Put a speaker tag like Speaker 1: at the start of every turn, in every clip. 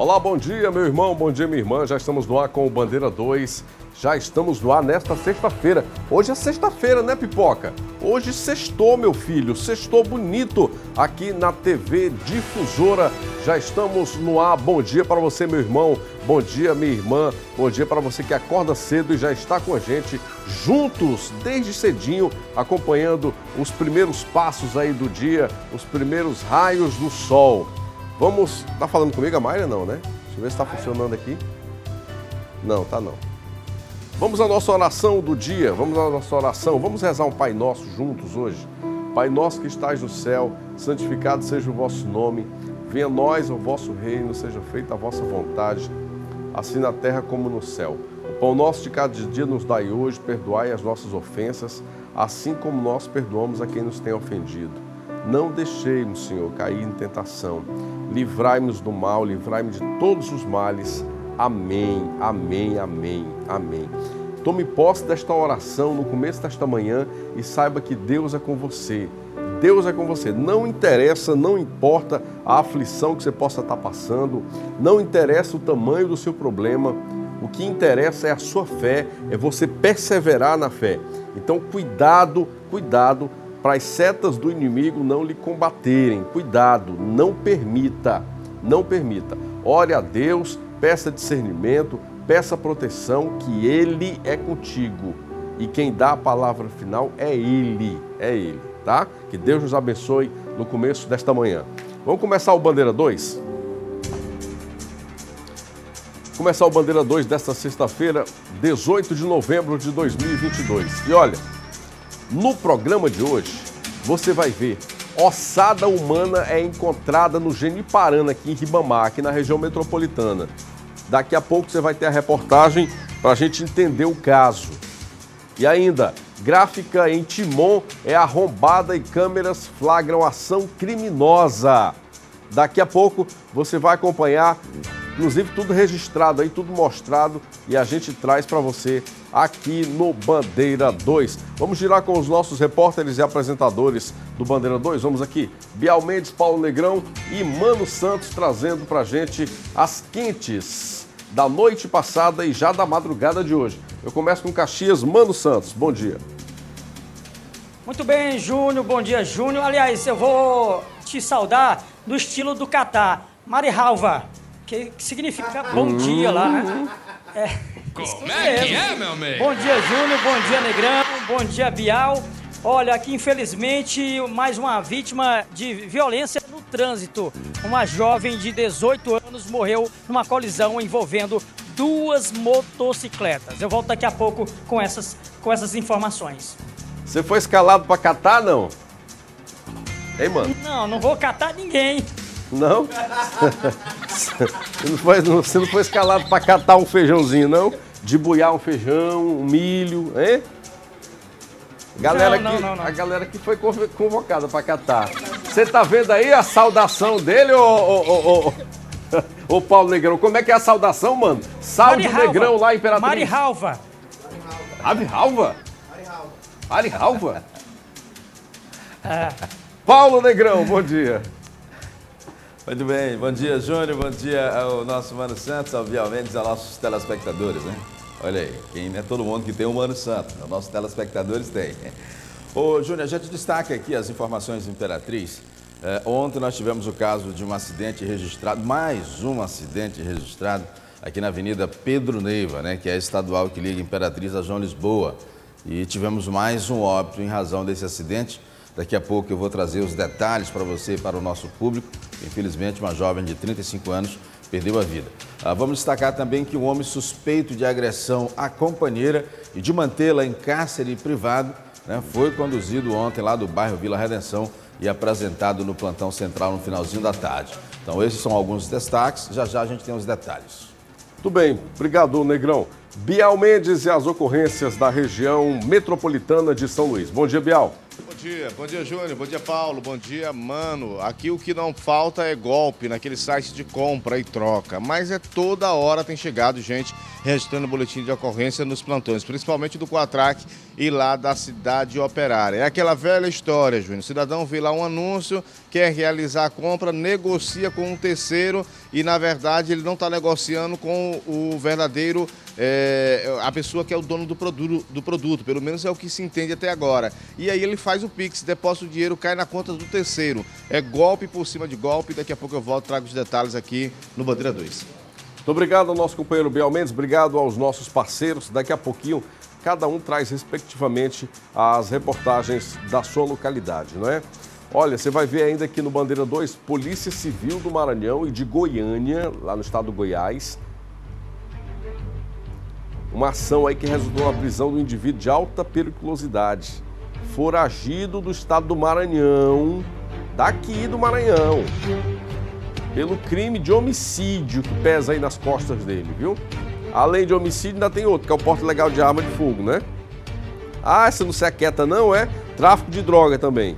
Speaker 1: Olá, bom dia, meu irmão, bom dia, minha irmã. Já estamos no ar com o Bandeira 2. Já estamos no ar nesta sexta-feira. Hoje é sexta-feira, né, Pipoca? Hoje sextou, meu filho, sextou bonito aqui na TV Difusora. Já estamos no ar. Bom dia para você, meu irmão. Bom dia, minha irmã. Bom dia para você que acorda cedo e já está com a gente juntos desde cedinho, acompanhando os primeiros passos aí do dia, os primeiros raios do sol. Vamos. Tá falando comigo a Mayra? Não, né? Deixa eu ver se está funcionando aqui. Não, tá não. Vamos à nossa oração do dia. Vamos à nossa oração. Vamos rezar um Pai Nosso juntos hoje. Pai nosso que estás no céu, santificado seja o vosso nome. Venha a nós o vosso reino, seja feita a vossa vontade, assim na terra como no céu. O pão nosso de cada dia nos dai hoje, perdoai as nossas ofensas, assim como nós perdoamos a quem nos tem ofendido não deixemos, Senhor, cair em tentação. Livrai-nos do mal, livrai-me de todos os males. Amém, amém, amém, amém. Tome posse desta oração no começo desta manhã e saiba que Deus é com você. Deus é com você. Não interessa, não importa a aflição que você possa estar passando, não interessa o tamanho do seu problema. O que interessa é a sua fé, é você perseverar na fé. Então, cuidado, cuidado para as setas do inimigo não lhe combaterem. Cuidado, não permita, não permita. Ore a Deus, peça discernimento, peça proteção, que Ele é contigo. E quem dá a palavra final é Ele, é Ele, tá? Que Deus nos abençoe no começo desta manhã. Vamos começar o Bandeira 2? Começar o Bandeira 2 desta sexta-feira, 18 de novembro de 2022. E olha, no programa de hoje, você vai ver ossada humana é encontrada no Geniparana, aqui em Ribamar, aqui na região metropolitana. Daqui a pouco você vai ter a reportagem para a gente entender o caso. E ainda, gráfica em Timon é arrombada e câmeras flagram ação criminosa. Daqui a pouco você vai acompanhar Inclusive tudo registrado aí, tudo mostrado e a gente traz para você aqui no Bandeira 2. Vamos girar com os nossos repórteres e apresentadores do Bandeira 2. Vamos aqui, Bial Mendes, Paulo Negrão e Mano Santos trazendo para gente as quentes da noite passada e já da madrugada de hoje. Eu começo com Caxias, Mano Santos. Bom dia.
Speaker 2: Muito bem, Júnior. Bom dia, Júnior. Aliás, eu vou te saudar no estilo do Catar. Mari Halva, que, que significa bom dia lá. Né?
Speaker 3: É, Como é que é, meu amigo?
Speaker 2: Bom dia, Júnior. Bom dia, Negrão. Bom dia, Bial. Olha, aqui infelizmente mais uma vítima de violência no trânsito. Uma jovem de 18 anos morreu numa colisão envolvendo duas motocicletas. Eu volto daqui a pouco com essas, com essas informações.
Speaker 1: Você foi escalado para catar, não? Hein, mano?
Speaker 2: Não, não vou catar ninguém.
Speaker 1: Não? Você não foi, você não foi escalado para catar um feijãozinho, não? De buiar um feijão, um milho, hein? Galera não, que, não, não, A galera que foi convocada para catar. Você tá vendo aí a saudação dele, ô, ô, ô, ô, ô Paulo Negrão? Como é que é a saudação, mano? Salve Negrão lá, Imperatriz.
Speaker 2: Mari Ralva.
Speaker 1: Ave Ralva? Mari Ralva. É. Paulo Negrão, bom dia.
Speaker 4: Muito bem, bom dia Júnior, bom dia ao nosso Mano Santos, obviamente aos nossos telespectadores, né? Olha aí, quem não é todo mundo que tem um Mano Santos, os nossos telespectadores têm. Ô Júnior, a gente destaca aqui as informações do Imperatriz. É, ontem nós tivemos o caso de um acidente registrado, mais um acidente registrado aqui na Avenida Pedro Neiva, né, que é a estadual que liga Imperatriz a João Lisboa. E tivemos mais um óbito em razão desse acidente. Daqui a pouco eu vou trazer os detalhes para você e para o nosso público. Infelizmente, uma jovem de 35 anos perdeu a vida. Ah, vamos destacar também que um homem suspeito de agressão à companheira e de mantê-la em cárcere privado né, foi conduzido ontem lá do bairro Vila Redenção e apresentado no plantão central no finalzinho da tarde. Então, esses são alguns destaques. Já já a gente tem os detalhes.
Speaker 1: Tudo bem, obrigado, Negrão. Bial Mendes e as ocorrências da região metropolitana de São Luís. Bom dia, Bial
Speaker 5: dia, bom dia Júnior, bom dia Paulo, bom dia Mano. Aqui o que não falta é golpe naquele site de compra e troca, mas é toda hora tem chegado gente registrando boletim de ocorrência nos plantões, principalmente do Quatrac e lá da cidade operária. É aquela velha história, Júnior. O cidadão vê lá um anúncio, quer realizar a compra, negocia com um terceiro e, na verdade, ele não está negociando com o verdadeiro, é, a pessoa que é o dono do produto, do produto, pelo menos é o que se entende até agora. E aí ele faz o Pix, deposita o dinheiro, cai na conta do terceiro. É golpe por cima de golpe. Daqui a pouco eu volto, trago os detalhes aqui no Bandeira 2.
Speaker 1: Muito obrigado ao nosso companheiro Biel Mendes, obrigado aos nossos parceiros. Daqui a pouquinho, cada um traz respectivamente as reportagens da sua localidade, não é? Olha, você vai ver ainda aqui no Bandeira 2, Polícia Civil do Maranhão e de Goiânia, lá no estado do Goiás. Uma ação aí que resultou na prisão do indivíduo de alta periculosidade, foragido do estado do Maranhão, daqui do Maranhão pelo crime de homicídio que pesa aí nas costas dele, viu? Além de homicídio, ainda tem outro, que é o porte legal de arma de fogo, né? Ah, você não se aquieta não, é? Tráfico de droga também.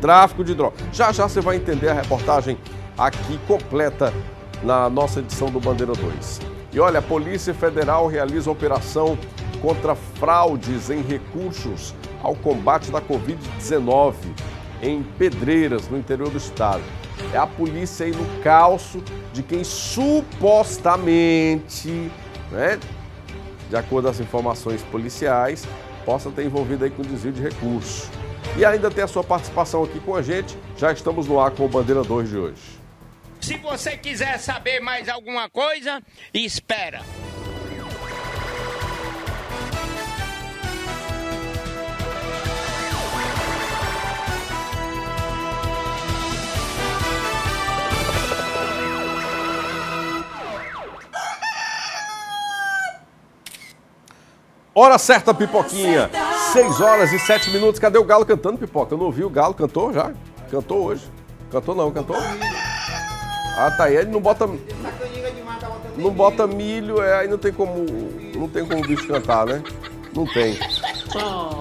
Speaker 1: Tráfico de droga. Já já você vai entender a reportagem aqui completa na nossa edição do Bandeira 2. E olha, a Polícia Federal realiza operação contra fraudes em recursos ao combate da Covid-19 em Pedreiras, no interior do estado. É a polícia aí no calço de quem supostamente, né, de acordo com as informações policiais, possa ter envolvido aí com desvio de recursos. E ainda tem a sua participação aqui com a gente. Já estamos no ar com o Bandeira 2 de hoje.
Speaker 6: Se você quiser saber mais alguma coisa, espera.
Speaker 1: Hora certa, pipoquinha. 6 horas e 7 minutos. Cadê o Galo cantando, pipoca? Eu não ouvi o Galo. Cantou já? Cantou hoje. Cantou não, cantou? Ah, tá aí. Ele não bota. Não bota milho, é, aí não tem como. Não tem como o bicho cantar, né? Não tem.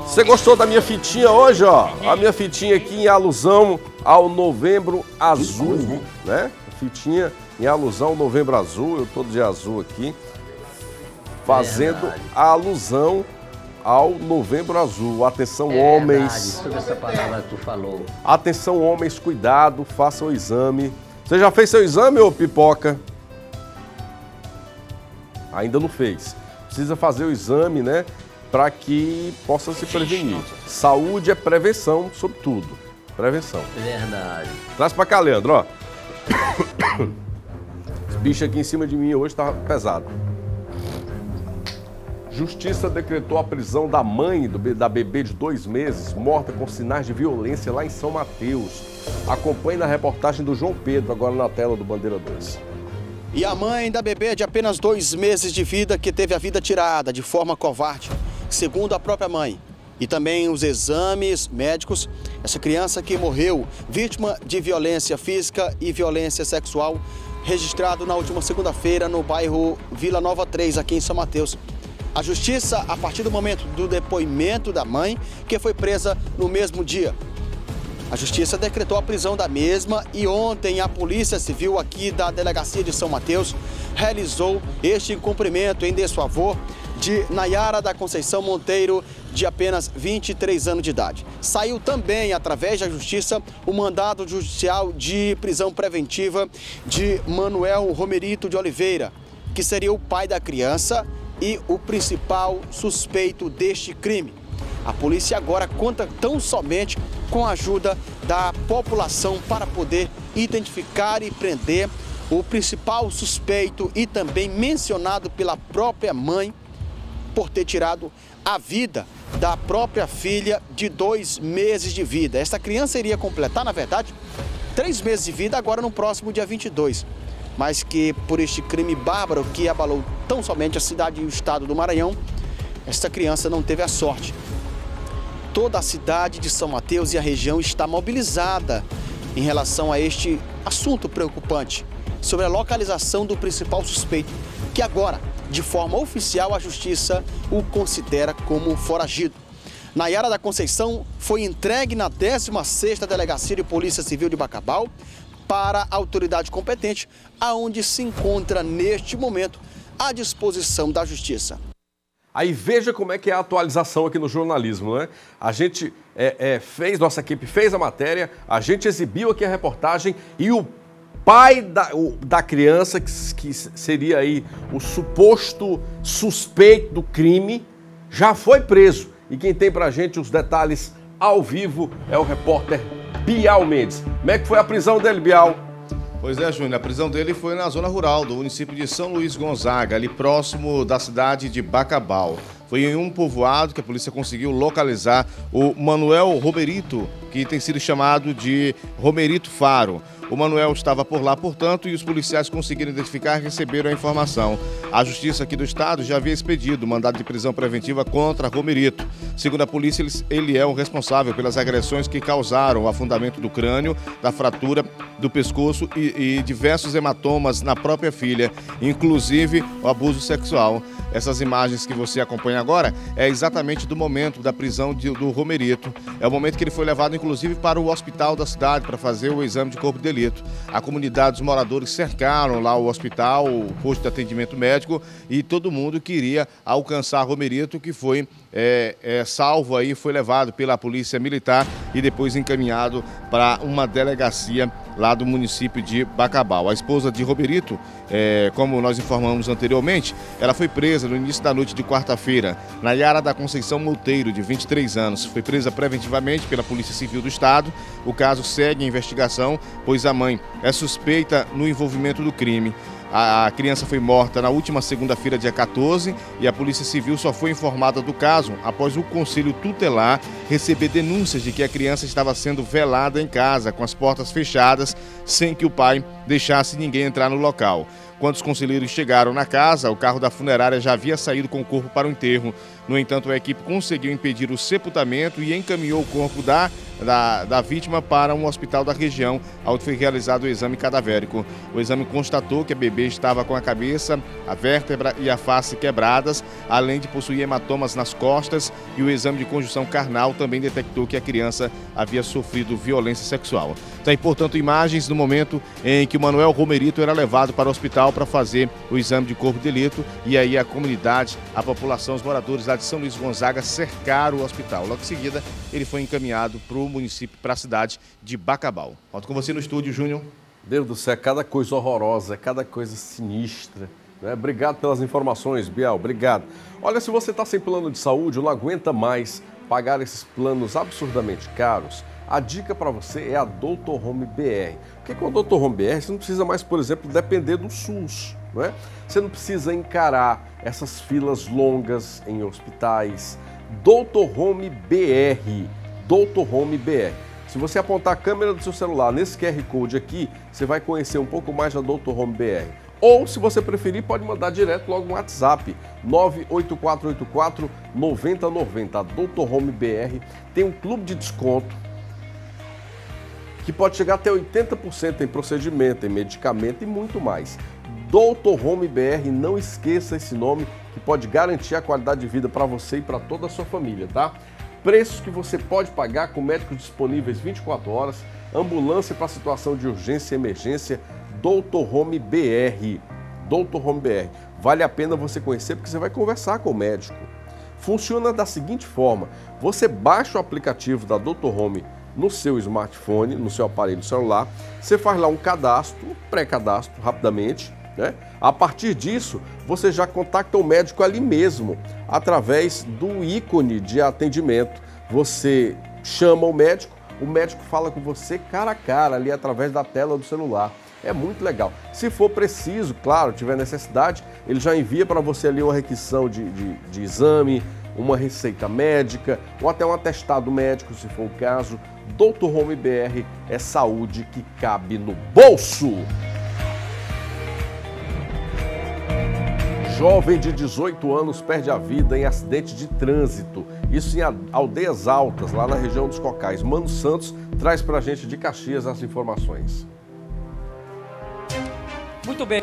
Speaker 1: Você gostou da minha fitinha hoje, ó? A minha fitinha aqui em alusão ao Novembro Azul, né? Fitinha em alusão ao Novembro Azul. Eu tô de azul aqui fazendo Verdade. a alusão ao Novembro Azul. Atenção, é homens.
Speaker 7: Sobre essa palavra que tu falou.
Speaker 1: Atenção, homens, cuidado, façam o exame. Você já fez seu exame, ô pipoca? Ainda não fez. Precisa fazer o exame, né? Para que possa se prevenir. Saúde é prevenção, sobretudo. Prevenção.
Speaker 7: Verdade.
Speaker 1: Traz pra cá, Leandro, ó. Esse bicho aqui em cima de mim hoje tá pesado. Justiça decretou a prisão da mãe do, da bebê de dois meses, morta com sinais de violência lá em São Mateus. Acompanhe na reportagem do João Pedro, agora na tela do Bandeira 2.
Speaker 8: E a mãe da bebê de apenas dois meses de vida que teve a vida tirada de forma covarde, segundo a própria mãe. E também os exames médicos, essa criança que morreu vítima de violência física e violência sexual, registrado na última segunda-feira no bairro Vila Nova 3, aqui em São Mateus. A justiça, a partir do momento do depoimento da mãe, que foi presa no mesmo dia. A justiça decretou a prisão da mesma e ontem a Polícia Civil aqui da Delegacia de São Mateus realizou este cumprimento em desfavor de Nayara da Conceição Monteiro, de apenas 23 anos de idade. Saiu também, através da Justiça, o mandado judicial de prisão preventiva de Manuel Romerito de Oliveira, que seria o pai da criança e o principal suspeito deste crime. A polícia agora conta tão somente com a ajuda da população para poder identificar e prender o principal suspeito e também mencionado pela própria mãe por ter tirado a vida da própria filha de dois meses de vida. Esta criança iria completar, na verdade, três meses de vida agora no próximo dia 22 mas que por este crime bárbaro que abalou tão somente a cidade e o estado do Maranhão, esta criança não teve a sorte. Toda a cidade de São Mateus e a região está mobilizada em relação a este assunto preocupante sobre a localização do principal suspeito, que agora, de forma oficial, a justiça o considera como foragido. Nayara da Conceição foi entregue na 16ª Delegacia de Polícia Civil de Bacabal para a autoridade competente, aonde se encontra neste momento à disposição da Justiça.
Speaker 1: Aí veja como é que é a atualização aqui no jornalismo, né? A gente é, é, fez, nossa equipe fez a matéria, a gente exibiu aqui a reportagem e o pai da, o, da criança, que, que seria aí o suposto suspeito do crime, já foi preso. E quem tem pra gente os detalhes ao vivo é o repórter Bial Mendes. Como é que foi a prisão dele, Bial?
Speaker 5: Pois é, Júnior, a prisão dele foi na zona rural do município de São Luís Gonzaga, ali próximo da cidade de Bacabal. Foi em um povoado que a polícia conseguiu localizar o Manuel Romerito, que tem sido chamado de Romerito Faro. O Manuel estava por lá, portanto, e os policiais conseguiram identificar e receberam a informação. A Justiça aqui do Estado já havia expedido mandado de prisão preventiva contra Romerito. Segundo a polícia, ele é o responsável pelas agressões que causaram o afundamento do crânio, da fratura do pescoço e, e diversos hematomas na própria filha, inclusive o abuso sexual. Essas imagens que você acompanha agora é exatamente do momento da prisão de, do Romerito. É o momento que ele foi levado, inclusive, para o hospital da cidade para fazer o exame de corpo de delito. A comunidade, os moradores cercaram lá o hospital, o posto de atendimento médico e todo mundo queria alcançar Romerito, que foi é, é, salvo aí, foi levado pela polícia militar e depois encaminhado para uma delegacia lá do município de Bacabal. A esposa de Roberito, é, como nós informamos anteriormente, ela foi presa no início da noite de quarta-feira. Nayara da Conceição Monteiro, de 23 anos, foi presa preventivamente pela Polícia Civil do Estado. O caso segue em investigação, pois a mãe é suspeita no envolvimento do crime. A criança foi morta na última segunda-feira, dia 14, e a Polícia Civil só foi informada do caso após o Conselho Tutelar receber denúncias de que a criança estava sendo velada em casa, com as portas fechadas, sem que o pai deixasse ninguém entrar no local. Quando os conselheiros chegaram na casa, o carro da funerária já havia saído com o corpo para o enterro. No entanto, a equipe conseguiu impedir o sepultamento e encaminhou o corpo da da, da vítima para um hospital da região, onde foi realizado o exame cadavérico. O exame constatou que a bebê estava com a cabeça, a vértebra e a face quebradas, além de possuir hematomas nas costas, e o exame de conjunção carnal também detectou que a criança havia sofrido violência sexual. Tem, portanto, imagens do momento em que o Manuel Romerito era levado para o hospital para fazer o exame de corpo de delito, e aí a comunidade, a população, os moradores lá de São Luís Gonzaga cercaram o hospital. Logo em seguida, ele foi encaminhado para o município, para a cidade de Bacabal. Volto com você no estúdio, Júnior.
Speaker 1: Deus do céu, cada coisa horrorosa, cada coisa sinistra. Né? Obrigado pelas informações, Biel, obrigado. Olha, se você está sem plano de saúde não aguenta mais pagar esses planos absurdamente caros, a dica para você é a Doutor Home BR. Porque com a Doutor Home BR você não precisa mais, por exemplo, depender do SUS. Não é? Você não precisa encarar essas filas longas em hospitais. Doutor Home BR Doutor Home BR. Se você apontar a câmera do seu celular nesse QR Code aqui, você vai conhecer um pouco mais da Doutor Home BR. Ou, se você preferir, pode mandar direto logo no WhatsApp, 98484 9090. A Doutor Home BR tem um clube de desconto que pode chegar até 80% em procedimento, em medicamento e muito mais. Doutor Home BR, não esqueça esse nome que pode garantir a qualidade de vida para você e para toda a sua família, tá? preços que você pode pagar com médicos disponíveis 24 horas, ambulância para situação de urgência e emergência, Doutor Home BR. Doutor Home BR. Vale a pena você conhecer porque você vai conversar com o médico. Funciona da seguinte forma: você baixa o aplicativo da Doutor Home no seu smartphone, no seu aparelho celular, você faz lá um cadastro, um pré-cadastro rapidamente né? A partir disso, você já contacta o médico ali mesmo, através do ícone de atendimento. Você chama o médico, o médico fala com você cara a cara ali através da tela do celular. É muito legal. Se for preciso, claro, tiver necessidade, ele já envia para você ali uma requisição de, de, de exame, uma receita médica ou até um atestado médico, se for o caso. Doutor Home BR é saúde que cabe no bolso. Jovem de 18 anos perde a vida em acidente de trânsito. Isso em Aldeias Altas, lá na região dos Cocais. Mano Santos traz pra gente de Caxias as informações.
Speaker 2: Muito bem.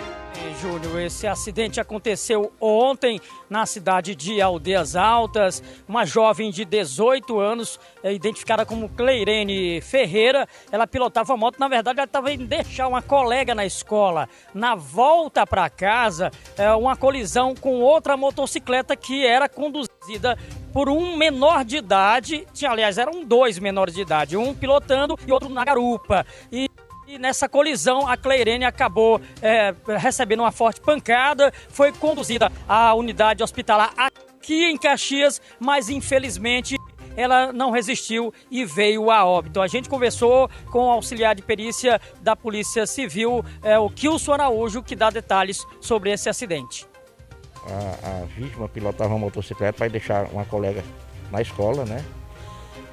Speaker 2: Júnior, esse acidente aconteceu ontem na cidade de Aldeias Altas. Uma jovem de 18 anos, é, identificada como Cleirene Ferreira, ela pilotava a moto. Na verdade, ela estava indo deixar uma colega na escola. Na volta para casa, é, uma colisão com outra motocicleta que era conduzida por um menor de idade. Tinha, aliás, eram dois menores de idade, um pilotando e outro na garupa. E e nessa colisão, a Cleirene acabou é, recebendo uma forte pancada, foi conduzida à unidade hospitalar aqui em Caxias, mas infelizmente ela não resistiu e veio a óbito. A gente conversou com o auxiliar de perícia da Polícia Civil, é, o Kilson Araújo, que dá detalhes sobre esse acidente.
Speaker 9: A, a vítima pilotava uma motocicleta para deixar uma colega na escola, né?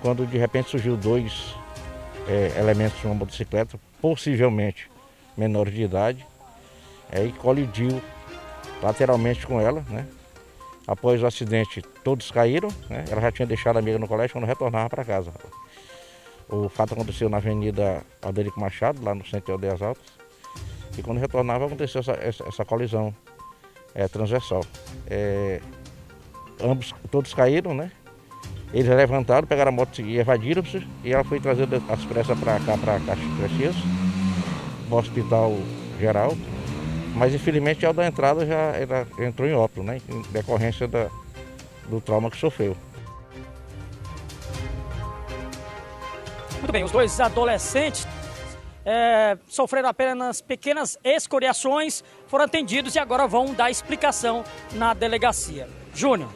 Speaker 9: Quando de repente surgiu dois é, elementos de uma motocicleta possivelmente menor de idade, aí colidiu lateralmente com ela, né? Após o acidente, todos caíram, né? Ela já tinha deixado a amiga no colégio quando retornava para casa. O fato aconteceu na Avenida Alderico Machado, lá no centro de Aldeias Altas. E quando retornava, aconteceu essa, essa, essa colisão é, transversal. É, ambos, todos caíram, né? Eles levantaram, pegaram a moto e evadiram-se e ela foi trazida às pressas para cá, para Caxias, no hospital geral. Mas infelizmente ao da entrada já ela entrou em óbito, né? Em decorrência da, do trauma que sofreu.
Speaker 2: Muito bem, os dois adolescentes é, sofreram apenas pequenas escoriações, foram atendidos e agora vão dar explicação na delegacia. Júnior.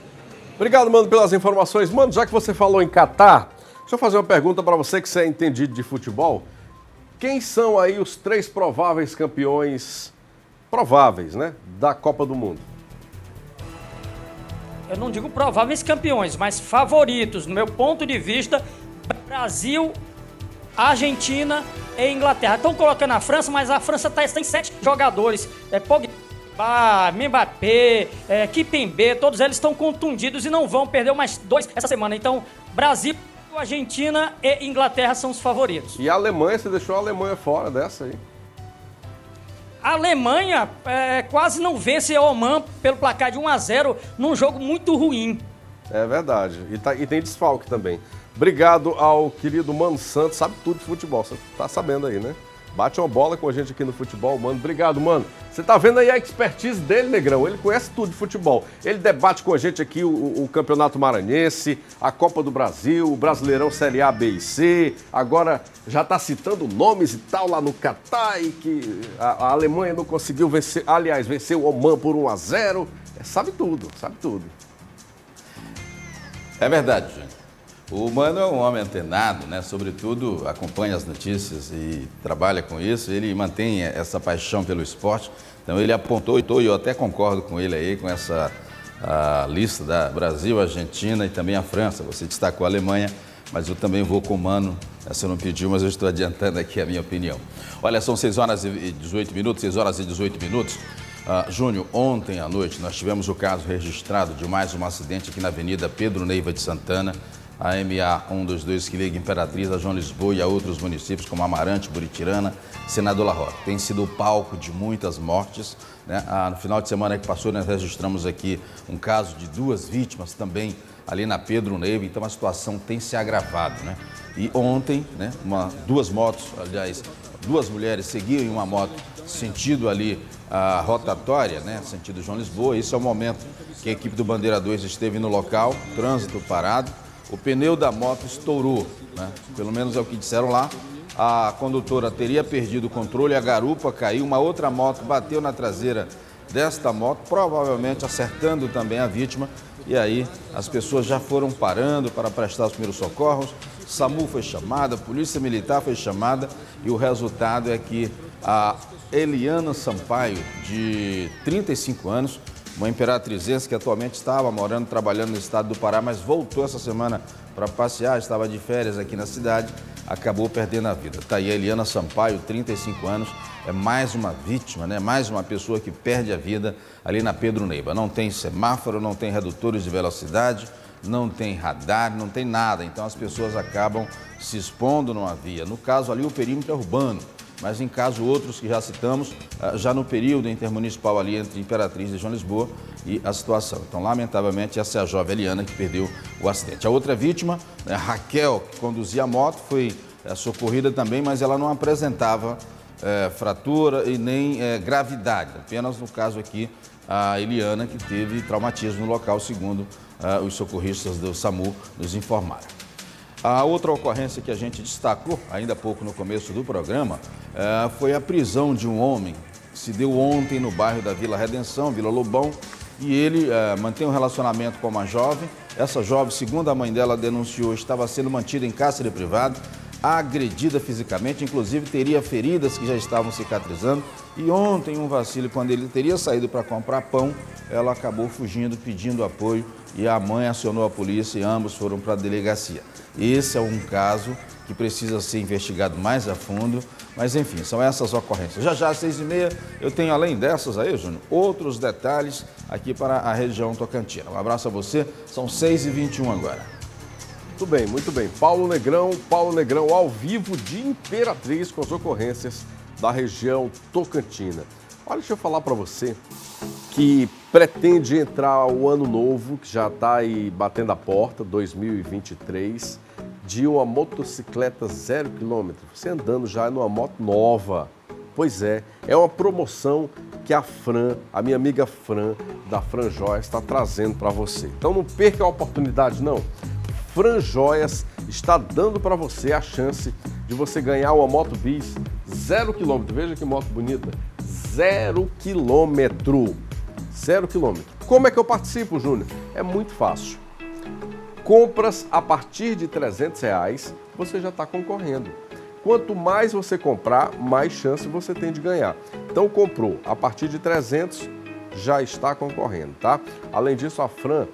Speaker 1: Obrigado, mano, pelas informações. Mano, já que você falou em Catar, deixa eu fazer uma pergunta para você que você é entendido de futebol. Quem são aí os três prováveis campeões, prováveis, né, da Copa do Mundo?
Speaker 2: Eu não digo prováveis campeões, mas favoritos. No meu ponto de vista, Brasil, Argentina e Inglaterra. Estão colocando a França, mas a França tá, tem sete jogadores. É Pogba, Pogba, Mbappé, é, Kipembe, todos eles estão contundidos e não vão perder mais dois essa semana. Então, Brasil, Argentina e Inglaterra são os favoritos.
Speaker 1: E a Alemanha, você deixou a Alemanha fora dessa aí?
Speaker 2: A Alemanha é, quase não vence a Oman pelo placar de 1 a 0 num jogo muito ruim.
Speaker 1: É verdade. E, tá, e tem desfalque também. Obrigado ao querido Mano Santos, sabe tudo de futebol, você tá sabendo aí, né? Bate uma bola com a gente aqui no futebol, mano. Obrigado, mano. Você tá vendo aí a expertise dele, Negrão? Ele conhece tudo de futebol. Ele debate com a gente aqui o, o Campeonato Maranhense, a Copa do Brasil, o Brasileirão Série A, B e C. Agora já tá citando nomes e tal lá no Catar e que a, a Alemanha não conseguiu vencer, aliás, venceu o Oman por 1 a 0. É, sabe tudo, sabe tudo.
Speaker 4: É verdade, gente. O Mano é um homem antenado, né? Sobretudo acompanha as notícias e trabalha com isso. Ele mantém essa paixão pelo esporte. Então ele apontou e eu até concordo com ele aí com essa lista da Brasil, Argentina e também a França. Você destacou a Alemanha, mas eu também vou com o Mano. Você não pediu, mas eu estou adiantando aqui a minha opinião. Olha, são 6 horas e 18 minutos, 6 horas e 18 minutos. Uh, Júnior, ontem à noite nós tivemos o caso registrado de mais um acidente aqui na Avenida Pedro Neiva de Santana a MA 122 que liga Imperatriz a João Lisboa e a outros municípios como Amarante, Buritirana, Senador La Roca. Tem sido o palco de muitas mortes. Né? Ah, no final de semana que passou, nós registramos aqui um caso de duas vítimas também ali na Pedro Neiva, então a situação tem se agravado. Né? E ontem, né, uma, duas motos, aliás, duas mulheres seguiam em uma moto sentido ali a rotatória, né, sentido João Lisboa. Esse é o momento que a equipe do Bandeira 2 esteve no local, trânsito parado o pneu da moto estourou, né? pelo menos é o que disseram lá. A condutora teria perdido o controle, a garupa caiu, uma outra moto bateu na traseira desta moto, provavelmente acertando também a vítima. E aí as pessoas já foram parando para prestar os primeiros socorros. SAMU foi chamada, Polícia Militar foi chamada e o resultado é que a Eliana Sampaio, de 35 anos, uma imperatrizense que atualmente estava morando, trabalhando no estado do Pará, mas voltou essa semana para passear, estava de férias aqui na cidade, acabou perdendo a vida. Está aí a Eliana Sampaio, 35 anos, é mais uma vítima, né? mais uma pessoa que perde a vida ali na Pedro Neiva. Não tem semáforo, não tem redutores de velocidade, não tem radar, não tem nada. Então as pessoas acabam se expondo numa via. No caso ali, o perímetro é urbano. Mas em caso outros que já citamos, ah, já no período intermunicipal ali entre Imperatriz e João Lisboa e a situação. Então, lamentavelmente, essa é a jovem Eliana que perdeu o acidente. A outra vítima, né, Raquel, que conduzia a moto, foi é, socorrida também, mas ela não apresentava é, fratura e nem é, gravidade, apenas no caso aqui a Eliana, que teve traumatismo no local, segundo uh, os socorristas do SAMU nos informaram. A outra ocorrência que a gente destacou, ainda há pouco no começo do programa, uh, foi a prisão de um homem que se deu ontem no bairro da Vila Redenção, Vila Lobão, e ele uh, mantém um relacionamento com uma jovem. Essa jovem, segundo a mãe dela denunciou, estava sendo mantida em cárcere privado agredida fisicamente, inclusive teria feridas que já estavam cicatrizando. E ontem, um vacilo, quando ele teria saído para comprar pão, ela acabou fugindo, pedindo apoio e a mãe acionou a polícia e ambos foram para a delegacia. Esse é um caso que precisa ser investigado mais a fundo, mas enfim, são essas ocorrências. Já já às seis e meia eu tenho, além dessas aí, Júnior, outros detalhes aqui para a região Tocantina. Um abraço a você, são seis e vinte e um agora.
Speaker 1: Muito bem, muito bem. Paulo Negrão, Paulo Negrão ao vivo de Imperatriz com as ocorrências da região Tocantina. Olha, deixa eu falar para você que pretende entrar o ano novo, que já está aí batendo a porta, 2023, de uma motocicleta zero quilômetro. Você andando já numa moto nova. Pois é, é uma promoção que a Fran, a minha amiga Fran, da Fran Joia, está trazendo para você. Então não perca a oportunidade, não. Fran Joias está dando para você a chance de você ganhar uma moto bis zero quilômetro. Veja que moto bonita. Zero quilômetro. Zero quilômetro. Como é que eu participo, Júnior? É muito fácil. Compras a partir de 300 reais, você já está concorrendo. Quanto mais você comprar, mais chance você tem de ganhar. Então comprou a partir de 300, já está concorrendo, tá? Além disso, a Fran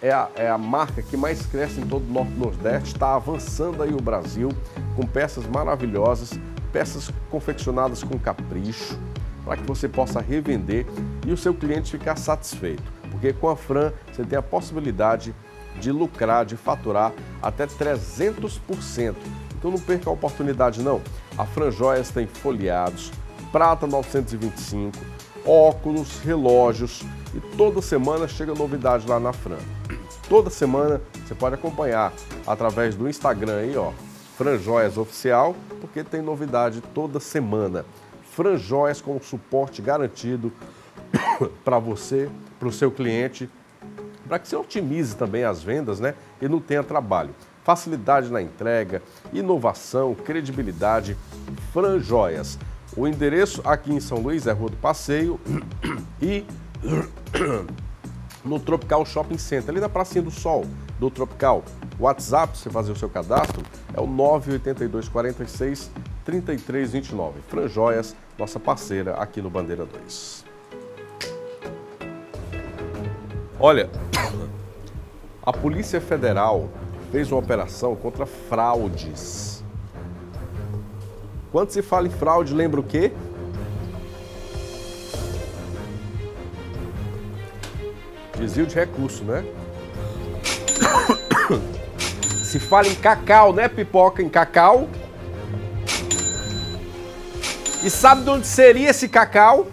Speaker 1: é a, é a marca que mais cresce em todo o Norte Nordeste, está avançando aí o Brasil com peças maravilhosas, peças confeccionadas com capricho, para que você possa revender e o seu cliente ficar satisfeito. Porque com a Fran você tem a possibilidade de lucrar, de faturar até 300%. Então não perca a oportunidade não. A Fran Joias tem folheados, prata 925, óculos, relógios e toda semana chega novidade lá na Fran. Toda semana você pode acompanhar através do Instagram aí, ó, Franjóias Oficial, porque tem novidade toda semana. Franjóias com suporte garantido para você, para o seu cliente, para que você otimize também as vendas, né? E não tenha trabalho. Facilidade na entrega, inovação, credibilidade, Franjóias. O endereço aqui em São Luís é Rua do Passeio e no Tropical Shopping Center, ali na Pracinha do Sol do Tropical. WhatsApp, você fazer o seu cadastro, é o 982 46 3329. Franjóias, nossa parceira aqui no Bandeira 2. Olha, a Polícia Federal fez uma operação contra fraudes. Quando se fala em fraude, lembra o quê? Desvio de recurso, né? Se fala em cacau, né, pipoca? Em cacau. E sabe de onde seria esse cacau?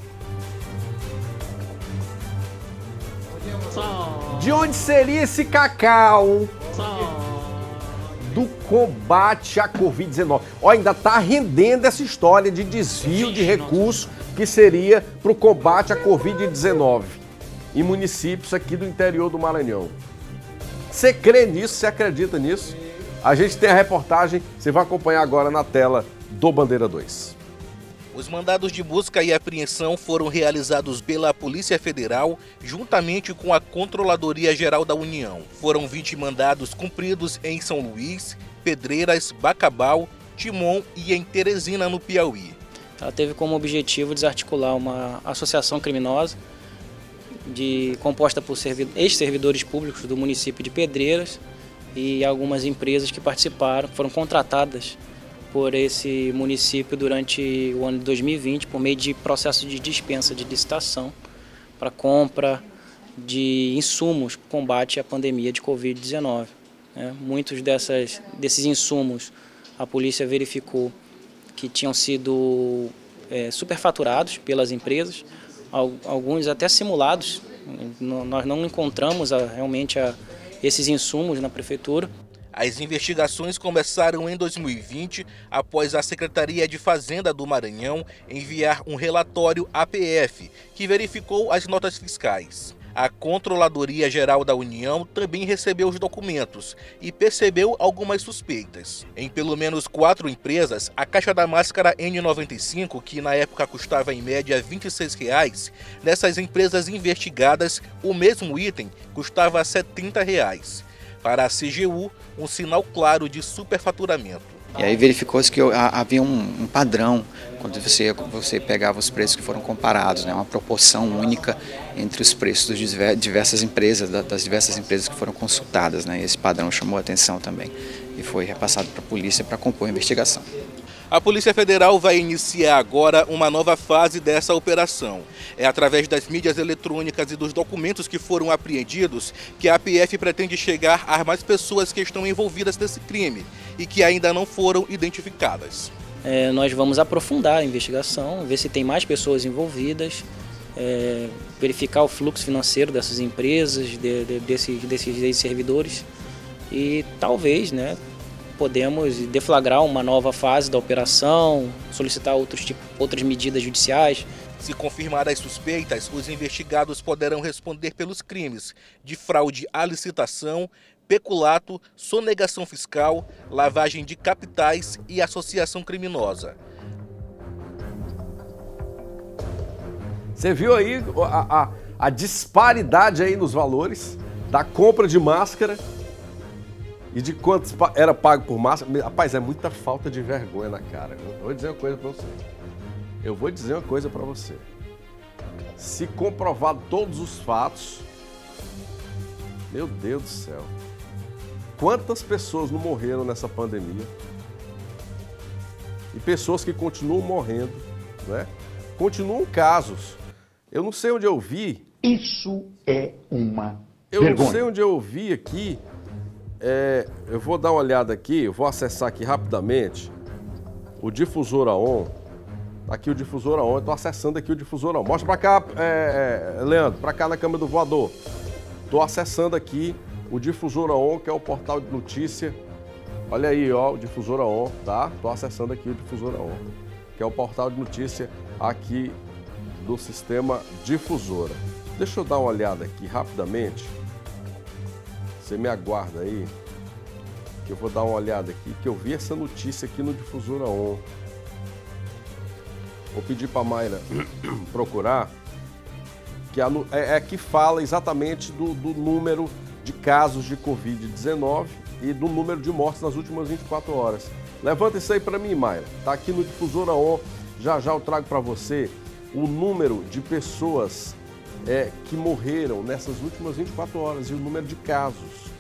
Speaker 1: De onde seria esse cacau? Do combate à Covid-19. Ó, ainda tá rendendo essa história de desvio de recurso que seria para o combate à Covid-19 em municípios aqui do interior do Maranhão. Você crê nisso? Você acredita nisso? A gente tem a reportagem, você vai acompanhar agora na tela do Bandeira 2.
Speaker 10: Os mandados de busca e apreensão foram realizados pela Polícia Federal juntamente com a Controladoria Geral da União. Foram 20 mandados cumpridos em São Luís, Pedreiras, Bacabal, Timon e em Teresina, no Piauí.
Speaker 11: Ela teve como objetivo desarticular uma associação criminosa de, composta por ex-servidores públicos do município de Pedreiras e algumas empresas que participaram, foram contratadas por esse município durante o ano de 2020 por meio de processo de dispensa de licitação para compra de insumos para combate à pandemia de Covid-19. Né? Muitos dessas, desses insumos a polícia verificou que tinham sido é, superfaturados pelas empresas, alguns até simulados. Nós não encontramos a, realmente a, esses insumos na prefeitura.
Speaker 10: As investigações começaram em 2020, após a Secretaria de Fazenda do Maranhão enviar um relatório à PF, que verificou as notas fiscais. A Controladoria Geral da União também recebeu os documentos e percebeu algumas suspeitas. Em pelo menos quatro empresas, a caixa da máscara N95, que na época custava em média 26 reais, nessas empresas investigadas, o mesmo item custava 70 reais. Para a CGU, um sinal claro de superfaturamento.
Speaker 12: E aí verificou-se que havia um, padrão quando você, você pegava os preços que foram comparados, né, uma proporção única entre os preços das diversas empresas, das diversas empresas que foram consultadas. Né, esse padrão chamou a atenção também e foi repassado para a polícia para compor a investigação.
Speaker 10: A Polícia Federal vai iniciar agora uma nova fase dessa operação. É através das mídias eletrônicas e dos documentos que foram apreendidos que a APF pretende chegar a mais pessoas que estão envolvidas nesse crime e que ainda não foram identificadas.
Speaker 11: É, nós vamos aprofundar a investigação, ver se tem mais pessoas envolvidas, é, verificar o fluxo financeiro dessas empresas, de, de, desses, desses servidores e talvez, né, podemos deflagrar uma nova fase da operação, solicitar outros tipo, outras medidas judiciais.
Speaker 10: Se confirmar as suspeitas, os investigados poderão responder pelos crimes de fraude à licitação, peculato, sonegação fiscal, lavagem de capitais e associação criminosa.
Speaker 1: Você viu aí a, a, a disparidade aí nos valores da compra de máscara e de quantos era pago por máscara. Rapaz, é muita falta de vergonha na cara. Eu vou dizer uma coisa para você. Eu vou dizer uma coisa para você. Se comprovar todos os fatos, meu Deus do céu. Quantas pessoas não morreram nessa pandemia? E pessoas que continuam morrendo, né? Continuam casos. Eu não sei onde eu vi.
Speaker 13: Isso é uma
Speaker 1: eu
Speaker 13: vergonha.
Speaker 1: não sei onde eu vi aqui é, eu vou dar uma olhada aqui, vou acessar aqui rapidamente o difusor AON. Tá aqui o difusor AON, eu estou acessando aqui o difusor AON. Mostra para cá, é, é, Leandro, para cá na câmera do voador. Estou acessando aqui o difusor AON, que é o portal de notícia. Olha aí, ó, o difusor AON, tá? Estou acessando aqui o difusor AON, que é o portal de notícia aqui do sistema difusora. Deixa eu dar uma olhada aqui rapidamente. Você me aguarda aí, que eu vou dar uma olhada aqui, que eu vi essa notícia aqui no Difusora On. Vou pedir para Mayra procurar, que a, é, é, que fala exatamente do, do número de casos de Covid-19 e do número de mortes nas últimas 24 horas. Levanta isso aí para mim, Mayra. Tá aqui no Difusora On. Já já eu trago para você o número de pessoas é, que morreram nessas últimas 24 horas e o número de casos.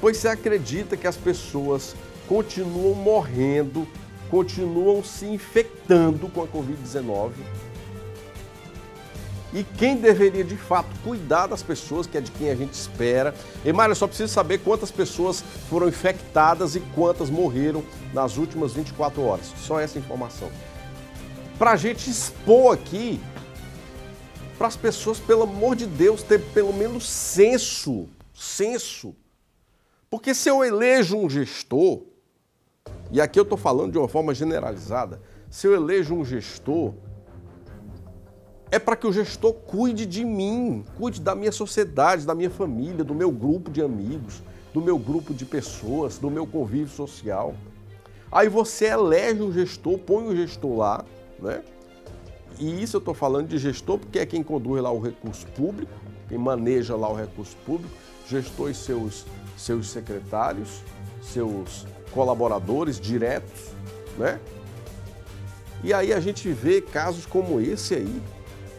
Speaker 1: Pois você acredita que as pessoas continuam morrendo, continuam se infectando com a Covid-19? E quem deveria de fato cuidar das pessoas, que é de quem a gente espera. E Mário, só preciso saber quantas pessoas foram infectadas e quantas morreram nas últimas 24 horas. Só essa informação. Para a gente expor aqui para as pessoas, pelo amor de Deus, ter pelo menos senso, senso. Porque se eu elejo um gestor, e aqui eu estou falando de uma forma generalizada, se eu elejo um gestor, é para que o gestor cuide de mim, cuide da minha sociedade, da minha família, do meu grupo de amigos, do meu grupo de pessoas, do meu convívio social. Aí você elege um gestor, põe o um gestor lá, né? E isso eu estou falando de gestor, porque é quem conduz lá o recurso público, quem maneja lá o recurso público, gestor e seus, seus secretários, seus colaboradores diretos, né? E aí a gente vê casos como esse aí,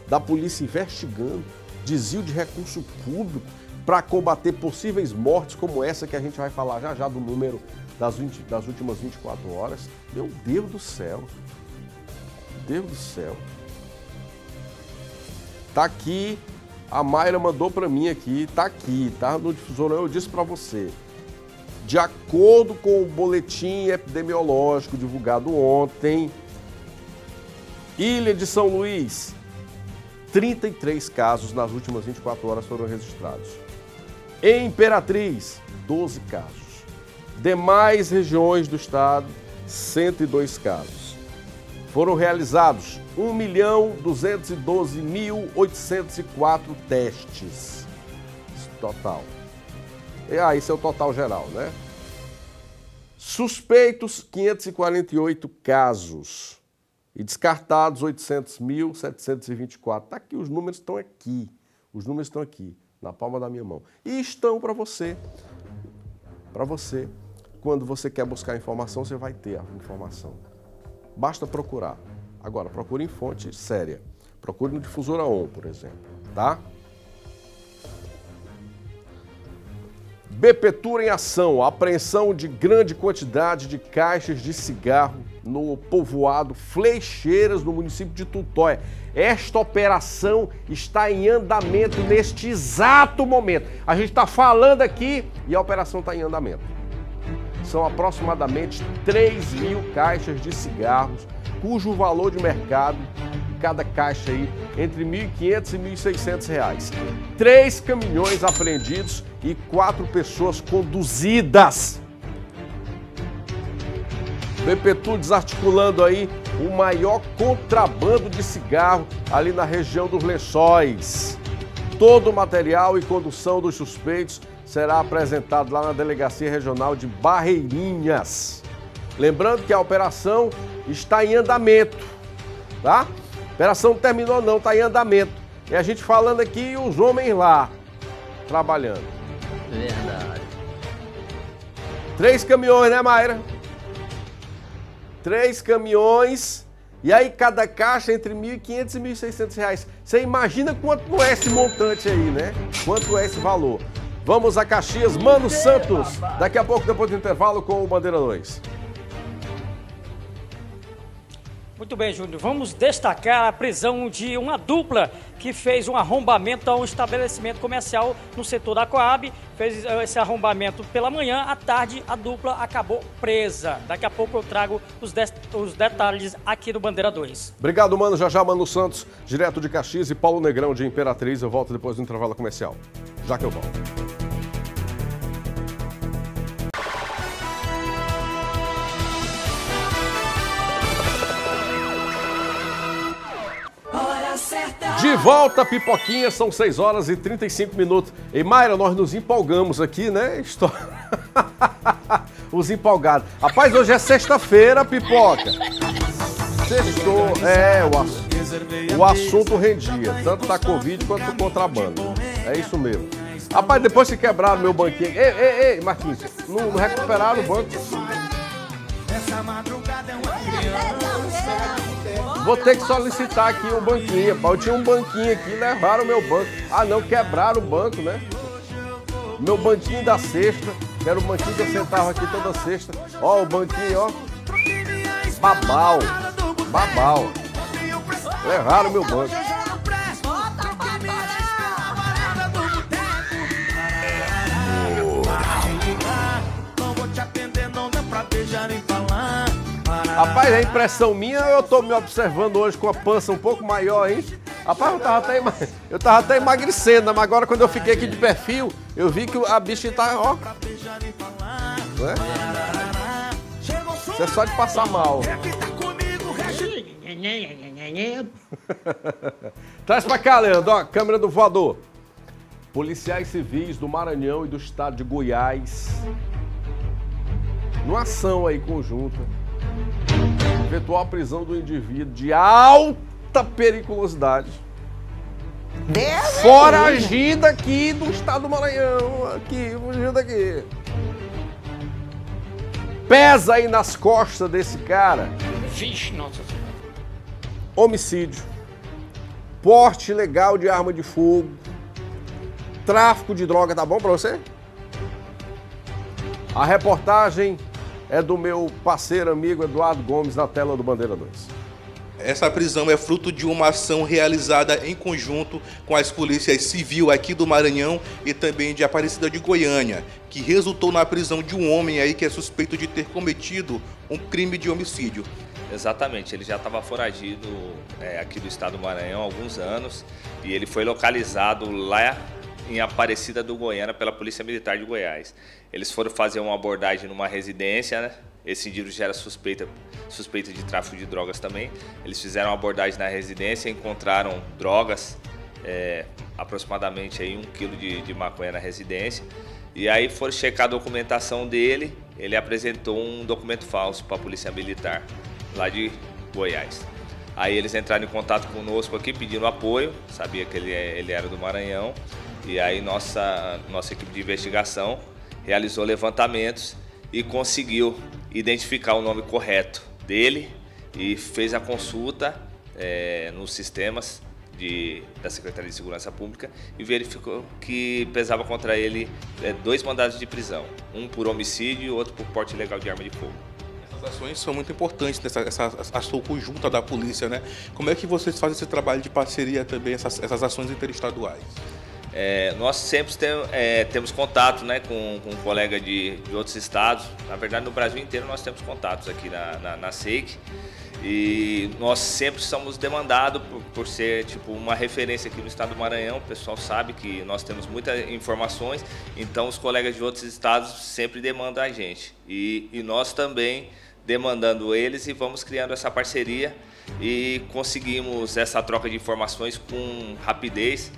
Speaker 1: da polícia investigando desvio de recurso público para combater possíveis mortes como essa que a gente vai falar já já do número das, 20, das últimas 24 horas. Meu Deus do céu. Deus do céu. Tá aqui, a Mayra mandou para mim aqui, tá aqui, tá no difusor, eu disse para você. De acordo com o boletim epidemiológico divulgado ontem, Ilha de São Luís, 33 casos nas últimas 24 horas foram registrados. Em Imperatriz, 12 casos. Demais regiões do estado, 102 casos. Foram realizados 1.212.804 testes. Total. Ah, esse é o total geral, né? Suspeitos, 548 casos. E descartados, 800.724. Tá aqui, os números estão aqui. Os números estão aqui, na palma da minha mão. E estão para você. Para você. Quando você quer buscar informação, você vai ter a informação. Basta procurar. Agora, procure em fonte séria. Procure no Difusora ON, por exemplo, tá? Bepetura em ação, apreensão de grande quantidade de caixas de cigarro no povoado Flecheiras, no município de Tutóia. Esta operação está em andamento neste exato momento. A gente está falando aqui e a operação está em andamento. São aproximadamente 3 mil caixas de cigarros, cujo valor de mercado cada caixa aí entre R$ 1.500 e 1.600 reais. Três caminhões apreendidos e quatro pessoas conduzidas. BPTU desarticulando aí o maior contrabando de cigarro ali na região dos Lençóis. Todo o material e condução dos suspeitos será apresentado lá na Delegacia Regional de Barreirinhas. Lembrando que a operação está em andamento, tá? operação não terminou não, está em andamento. E a gente falando aqui e os homens lá, trabalhando.
Speaker 7: Verdade.
Speaker 1: Três caminhões, né, Mayra? Três caminhões. E aí cada caixa entre 1.500 e 1.600 reais. Você imagina quanto é esse montante aí, né? Quanto é esse valor. Vamos a Caxias, Mano Santos. Daqui a pouco, depois do intervalo, com o Bandeira 2.
Speaker 2: Muito bem, Júnior. Vamos destacar a prisão de uma dupla que fez um arrombamento a um estabelecimento comercial no setor da Coab. Fez eh, esse arrombamento pela manhã, à tarde a dupla acabou presa. Daqui a pouco eu trago os, de os detalhes aqui do Bandeira 2.
Speaker 1: Obrigado, mano. Já já, Mano Santos, direto de Caxias e Paulo Negrão de Imperatriz. Eu volto depois do intervalo comercial. Já que eu volto. De volta, pipoquinha, são 6 horas e 35 minutos. E Mayra, nós nos empolgamos aqui, né? Estou... Os empolgados. Rapaz, hoje é sexta-feira, pipoca. Sextou, é, o, ass... o assunto rendia, tanto da Covid quanto do contrabando. É isso mesmo. Rapaz, depois que quebraram meu banquinho. Ei, ei, ei, Marquinhos, não, não recuperaram o banco. Essa madrugada é uma criança. Vou ter que solicitar aqui um banquinho. Eu tinha um banquinho aqui, levaram o meu banco. Ah, não, quebraram o banco, né? Meu banquinho da sexta, que era o banquinho que eu sentava aqui toda sexta. Ó, o banquinho, ó. Babal. Babal. Levaram meu banco. Rapaz, é impressão minha eu tô me observando hoje com a pança um pouco maior, hein? Rapaz, eu tava até, eu tava até emagrecendo, mas agora quando eu fiquei aqui de perfil, eu vi que a bicha tá, ó. É? Isso é só de passar mal. Traz pra cá, Leandro, ó, câmera do voador. Policiais civis do Maranhão e do estado de Goiás, numa ação aí conjunta, efetuou a prisão do indivíduo de alta periculosidade. Foragido aqui do estado do Maranhão. Aqui, fugindo aqui. Pesa aí nas costas desse cara.
Speaker 6: Vixe, nossa
Speaker 1: Homicídio. Porte ilegal de arma de fogo. Tráfico de droga, tá bom pra você? A reportagem é do meu parceiro amigo Eduardo Gomes na tela do Bandeira 2.
Speaker 10: Essa prisão é fruto de uma ação realizada em conjunto com as polícias civil aqui do Maranhão e também de Aparecida de Goiânia, que resultou na prisão de um homem aí que é suspeito de ter cometido um crime de homicídio.
Speaker 14: Exatamente, ele já estava foragido é, aqui do estado do Maranhão há alguns anos e ele foi localizado lá em Aparecida do Goiânia pela Polícia Militar de Goiás. Eles foram fazer uma abordagem numa residência, né? Esse indivíduo já era suspeita, suspeita de tráfico de drogas também. Eles fizeram uma abordagem na residência, encontraram drogas, é, aproximadamente aí um quilo de, de maconha na residência. E aí foram checar a documentação dele, ele apresentou um documento falso para a Polícia Militar, lá de Goiás. Aí eles entraram em contato conosco aqui pedindo apoio, sabia que ele, é, ele era do Maranhão. E aí nossa, nossa equipe de investigação realizou levantamentos e conseguiu identificar o nome correto dele e fez a consulta é, nos sistemas de, da Secretaria de Segurança Pública e verificou que pesava contra ele é, dois mandados de prisão, um por homicídio e outro por porte ilegal de arma de fogo.
Speaker 10: Essas ações são muito importantes nessa essa ação conjunta da polícia, né? Como é que vocês fazem esse trabalho de parceria também, essas, essas ações interestaduais?
Speaker 14: É, nós sempre tem, é, temos contato né, com, com um colega de, de, outros estados. Na verdade, no Brasil inteiro nós temos contatos aqui na, na, na SEIC. E nós sempre somos demandados por, por, ser tipo uma referência aqui no estado do Maranhão. O pessoal sabe que nós temos muitas informações, então os colegas de outros estados sempre demandam a gente. E, e nós também demandando eles e vamos criando essa parceria e conseguimos essa troca de informações com rapidez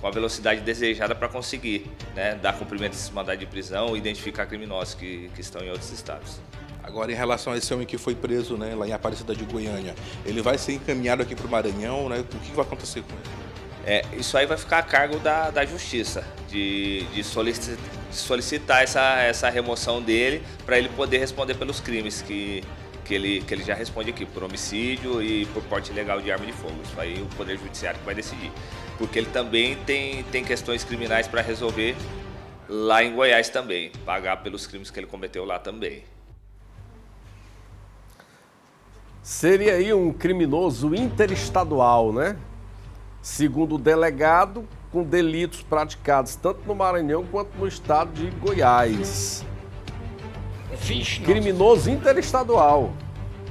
Speaker 14: com a velocidade desejada para conseguir né, dar cumprimento a esses mandados de prisão e identificar criminosos que, que estão em outros estados.
Speaker 10: Agora, em relação a esse homem que foi preso né, lá em Aparecida de Goiânia, ele vai ser encaminhado aqui para o Maranhão, né? O que vai acontecer com ele?
Speaker 14: É, isso aí vai ficar a cargo da, da justiça, de, de, solicitar, de solicitar essa, essa remoção dele para ele poder responder pelos crimes que, que, ele, que ele já responde aqui, por homicídio e por porte ilegal de arma de fogo. Isso aí o Poder Judiciário que vai decidir porque ele também tem, tem questões criminais para resolver lá em Goiás também, pagar pelos crimes que ele cometeu lá também.
Speaker 1: Seria aí um criminoso interestadual, né? Segundo o delegado, com delitos praticados tanto no Maranhão quanto no estado de Goiás. Vixe, criminoso interestadual.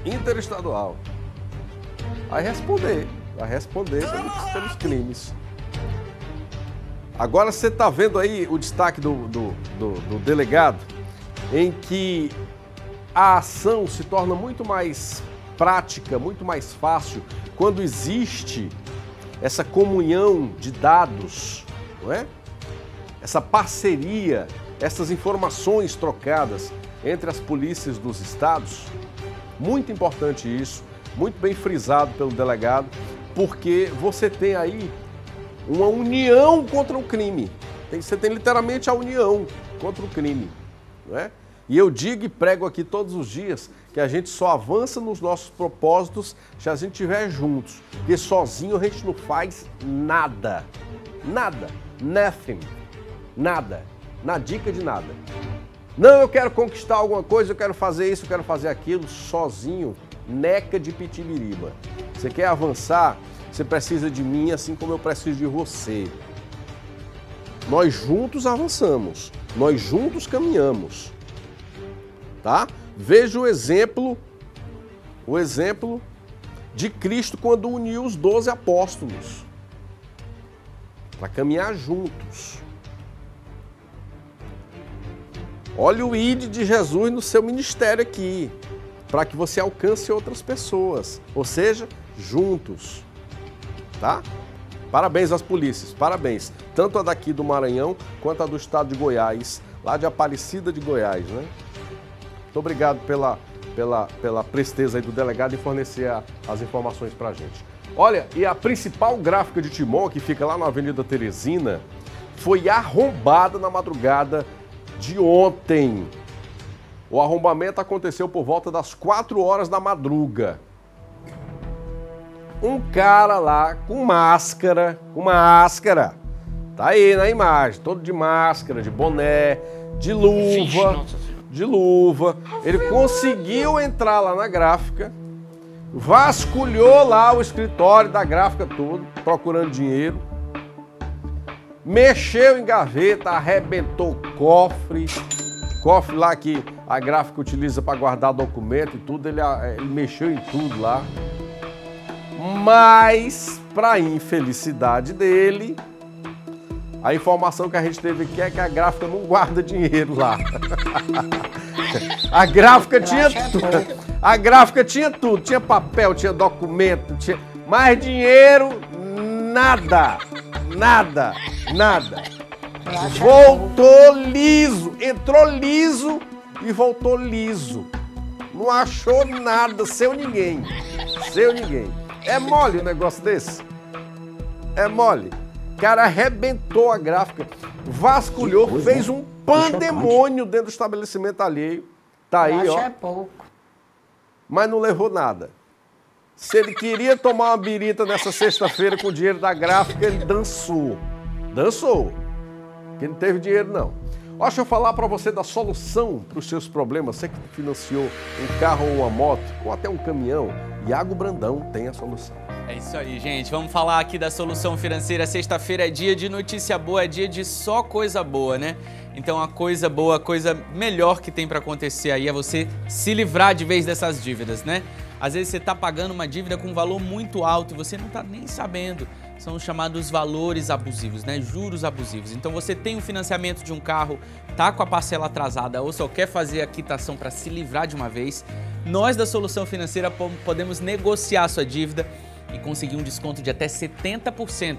Speaker 1: Interestadual. Vai responder. Vai responder pelos, pelos crimes. Agora você está vendo aí o destaque do, do, do, do delegado, em que a ação se torna muito mais prática, muito mais fácil, quando existe essa comunhão de dados, não é? Essa parceria, essas informações trocadas entre as polícias dos estados. Muito importante isso, muito bem frisado pelo delegado, porque você tem aí uma união contra o crime. Você tem literalmente a união contra o crime. Não é? E eu digo e prego aqui todos os dias que a gente só avança nos nossos propósitos se a gente estiver juntos. Porque sozinho a gente não faz nada. Nada. Nothing. Nada. Na dica de nada. Não, eu quero conquistar alguma coisa, eu quero fazer isso, eu quero fazer aquilo, sozinho, neca de pitibiriba. Você quer avançar? Você precisa de mim assim como eu preciso de você. Nós juntos avançamos, nós juntos caminhamos. Tá? Veja o exemplo, o exemplo de Cristo quando uniu os doze apóstolos para caminhar juntos. Olha o id de Jesus no seu ministério aqui, para que você alcance outras pessoas, ou seja, juntos tá? Parabéns às polícias, parabéns. Tanto a daqui do Maranhão quanto a do estado de Goiás, lá de Aparecida de Goiás, né? Muito obrigado pela, pela, pela presteza aí do delegado em fornecer a, as informações pra gente. Olha, e a principal gráfica de Timon, que fica lá na Avenida Teresina, foi arrombada na madrugada de ontem. O arrombamento aconteceu por volta das 4 horas da madruga um cara lá com máscara, com máscara. Tá aí na imagem, todo de máscara, de boné, de luva, de luva. Ele conseguiu entrar lá na gráfica vasculhou lá o escritório da gráfica todo, procurando dinheiro, mexeu em gaveta, arrebentou cofre, cofre lá que a gráfica utiliza para guardar documento e tudo, ele, ele mexeu em tudo lá. Mas, para infelicidade dele, a informação que a gente teve aqui é que a gráfica não guarda dinheiro lá. a gráfica tinha tudo. A gráfica tinha tudo, tinha papel, tinha documento, tinha mais dinheiro, nada. Nada, nada. Voltou liso, entrou liso e voltou liso. Não achou nada, seu ninguém. Seu ninguém. É mole o um negócio desse? É mole. O cara arrebentou a gráfica, vasculhou, coisa, fez um pandemônio dentro do estabelecimento alheio. Tá aí, ó.
Speaker 15: é pouco.
Speaker 1: Mas não levou nada. Se ele queria tomar uma birita nessa sexta-feira com o dinheiro da gráfica, ele dançou. Dançou. Porque não teve dinheiro, não. Deixa eu falar para você da solução para os seus problemas. Você que financiou um carro ou uma moto, ou até um caminhão, Iago Brandão tem a solução.
Speaker 16: É isso aí, gente. Vamos falar aqui da solução financeira. Sexta-feira é dia de notícia boa, é dia de só coisa boa, né? Então a coisa boa, a coisa melhor que tem para acontecer aí é você se livrar de vez dessas dívidas, né? Às vezes você está pagando uma dívida com um valor muito alto e você não está nem sabendo. São os chamados valores abusivos, né? Juros abusivos. Então você tem o um financiamento de um carro, tá com a parcela atrasada ou só quer fazer a quitação para se livrar de uma vez. Nós da Solução Financeira podemos negociar sua dívida e conseguir um desconto de até 70%.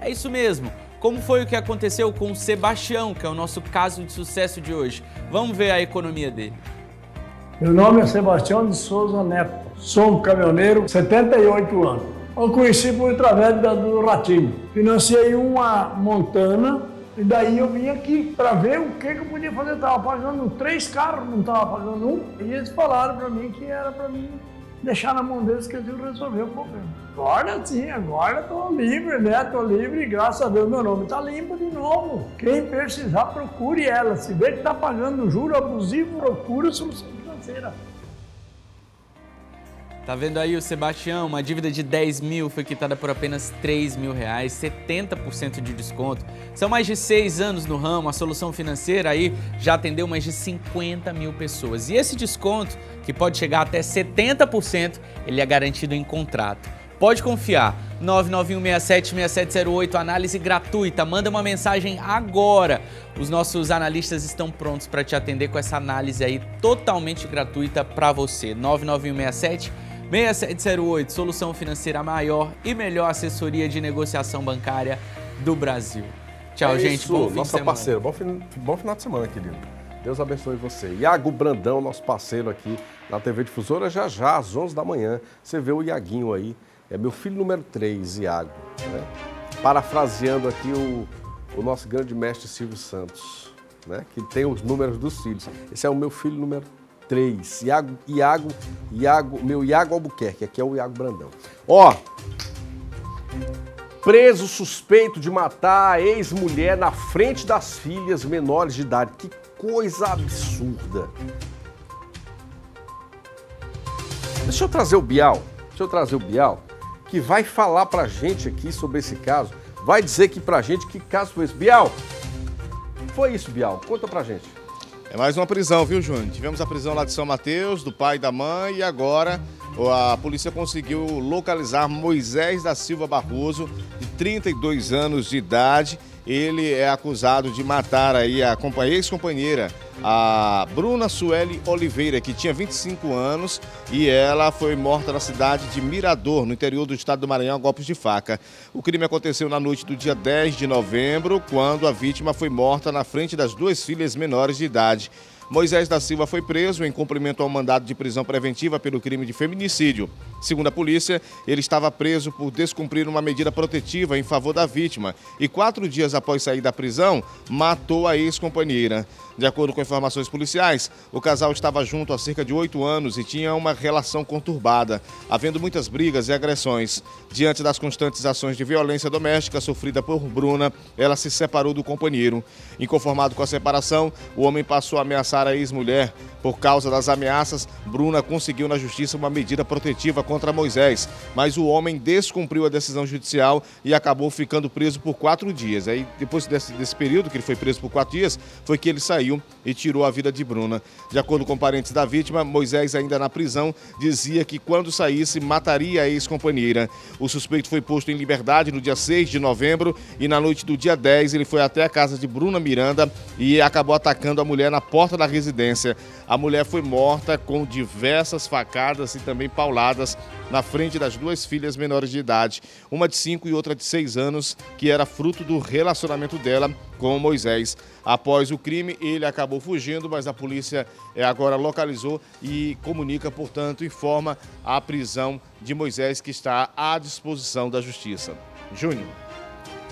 Speaker 16: É isso mesmo. Como foi o que aconteceu com o Sebastião, que é o nosso caso de sucesso de hoje? Vamos ver a economia dele.
Speaker 17: Meu nome é Sebastião de Souza Neto. Sou um caminhoneiro, 78 anos. Eu conheci por através do Ratinho. Financiei uma Montana e daí eu vim aqui para ver o que, que eu podia fazer. Eu estava pagando três carros, não estava pagando um. E eles falaram para mim que era para mim deixar na mão deles que eles iam resolver o problema. Agora sim, agora estou livre, né? Estou livre e graças a Deus meu nome está limpo de novo. Quem precisar, procure ela. Se vê que está pagando juro abusivo, procure a solução financeira.
Speaker 16: Tá vendo aí o Sebastião? Uma dívida de 10 mil foi quitada por apenas 3 mil reais, 70% de desconto. São mais de 6 anos no ramo, a solução financeira aí já atendeu mais de 50 mil pessoas. E esse desconto, que pode chegar até 70%, ele é garantido em contrato. Pode confiar. 991676708, análise gratuita. Manda uma mensagem agora. Os nossos analistas estão prontos para te atender com essa análise aí totalmente gratuita para você. 99167 6708, solução financeira maior e melhor assessoria de negociação bancária do Brasil. Tchau,
Speaker 1: é
Speaker 16: gente.
Speaker 1: Isso, bom fim nossa parceira. Bom, bom final de semana, querido. Deus abençoe você. Iago Brandão, nosso parceiro aqui na TV Difusora, já já, às 11 da manhã. Você vê o Iaguinho aí. É meu filho número 3, Iago. Né? Parafraseando aqui o, o nosso grande mestre Silvio Santos, né? que tem os números dos filhos. Esse é o meu filho número 3. Iago, Iago, Iago, meu Iago Albuquerque, aqui é o Iago Brandão. Ó, preso suspeito de matar a ex-mulher na frente das filhas menores de idade. Que coisa absurda. Deixa eu trazer o Bial. Deixa eu trazer o Bial, que vai falar pra gente aqui sobre esse caso. Vai dizer aqui pra gente que caso foi esse. Bial, foi isso, Bial. Conta pra gente.
Speaker 5: É mais uma prisão, viu, Júnior? Tivemos a prisão lá de São Mateus, do pai e da mãe, e agora a polícia conseguiu localizar Moisés da Silva Barroso, de 32 anos de idade. Ele é acusado de matar aí a ex-companheira, a Bruna Sueli Oliveira, que tinha 25 anos e ela foi morta na cidade de Mirador, no interior do estado do Maranhão, a golpes de faca. O crime aconteceu na noite do dia 10 de novembro, quando a vítima foi morta na frente das duas filhas menores de idade. Moisés da Silva foi preso em cumprimento ao mandado de prisão preventiva pelo crime de feminicídio. Segundo a polícia, ele estava preso por descumprir uma medida protetiva em favor da vítima e, quatro dias após sair da prisão, matou a ex-companheira. De acordo com informações policiais, o casal estava junto há cerca de oito anos e tinha uma relação conturbada, havendo muitas brigas e agressões. Diante das constantes ações de violência doméstica sofrida por Bruna, ela se separou do companheiro. Inconformado com a separação, o homem passou a ameaçar a ex-mulher. Por causa das ameaças, Bruna conseguiu na justiça uma medida protetiva contra Moisés, mas o homem descumpriu a decisão judicial e acabou ficando preso por quatro dias. Aí, depois desse, desse período que ele foi preso por quatro dias, foi que ele saiu e tirou a vida de Bruna. De acordo com parentes da vítima, Moisés, ainda na prisão, dizia que quando saísse, mataria a ex-companheira. O suspeito foi posto em liberdade no dia 6 de novembro e na noite do dia 10 ele foi até a casa de Bruna Miranda e acabou atacando a mulher na porta da residência. A mulher foi morta com diversas facadas e também pauladas na frente das duas filhas menores de idade, uma de 5 e outra de 6 anos, que era fruto do relacionamento dela com Moisés. Após o crime, ele acabou fugindo, mas a polícia é, agora localizou e comunica, portanto, informa a prisão de Moisés, que está à disposição da justiça. Júnior.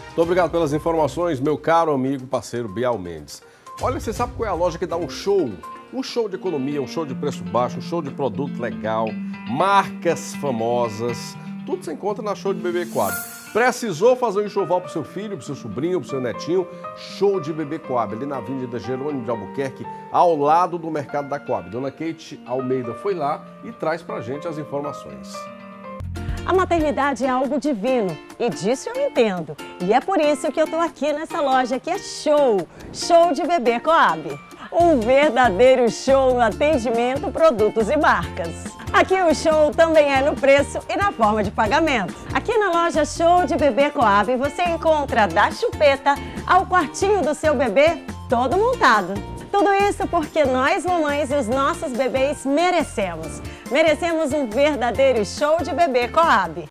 Speaker 1: Muito obrigado pelas informações, meu caro amigo, parceiro Bial Mendes. Olha, você sabe qual é a loja que dá um show? Um show de economia, um show de preço baixo, um show de produto legal, marcas famosas. Tudo você encontra na Show de Bebê Coab. Precisou fazer um enxoval para o seu filho, para o seu sobrinho, para o seu netinho? Show de Bebê Coab, ali na Avenida Jerônimo de Albuquerque, ao lado do Mercado da Coab. Dona Kate Almeida foi lá e traz para gente as informações.
Speaker 15: A maternidade é algo divino e disso eu entendo. E é por isso que eu tô aqui nessa loja que é show, show de bebê Coab. Um verdadeiro show no atendimento, produtos e marcas. Aqui o show também é no preço e na forma de pagamento. Aqui na loja Show de Bebê Coab você encontra da chupeta ao quartinho do seu bebê todo montado. Tudo isso porque nós mamães e os nossos bebês merecemos. Merecemos um verdadeiro show de bebê Coab.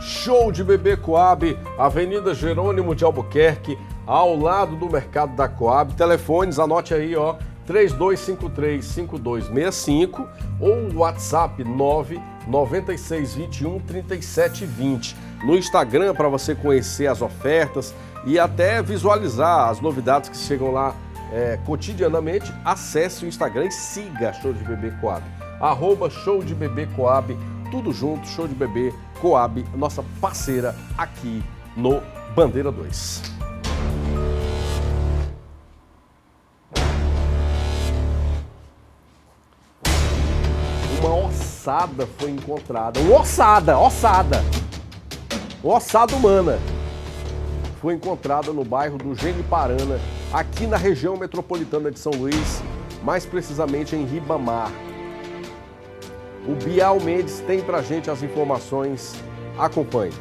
Speaker 1: Show de Bebê Coab, Avenida Jerônimo de Albuquerque, ao lado do Mercado da Coab. Telefones, anote aí, ó, 3253-5265 ou WhatsApp 99621 3720. No Instagram para você conhecer as ofertas e até visualizar as novidades que chegam lá é, cotidianamente, acesse o Instagram e siga Show de Bebê Coab. Arroba Show de Bebê Coab, tudo junto, Show de Bebê Coab, nossa parceira aqui no Bandeira 2. Ossada foi encontrada. Uma ossada, ossada. Ossada humana foi encontrada no bairro do Geniparana, aqui na região metropolitana de São Luís, mais precisamente em Ribamar. O Bial Mendes tem pra gente as informações. Acompanhe.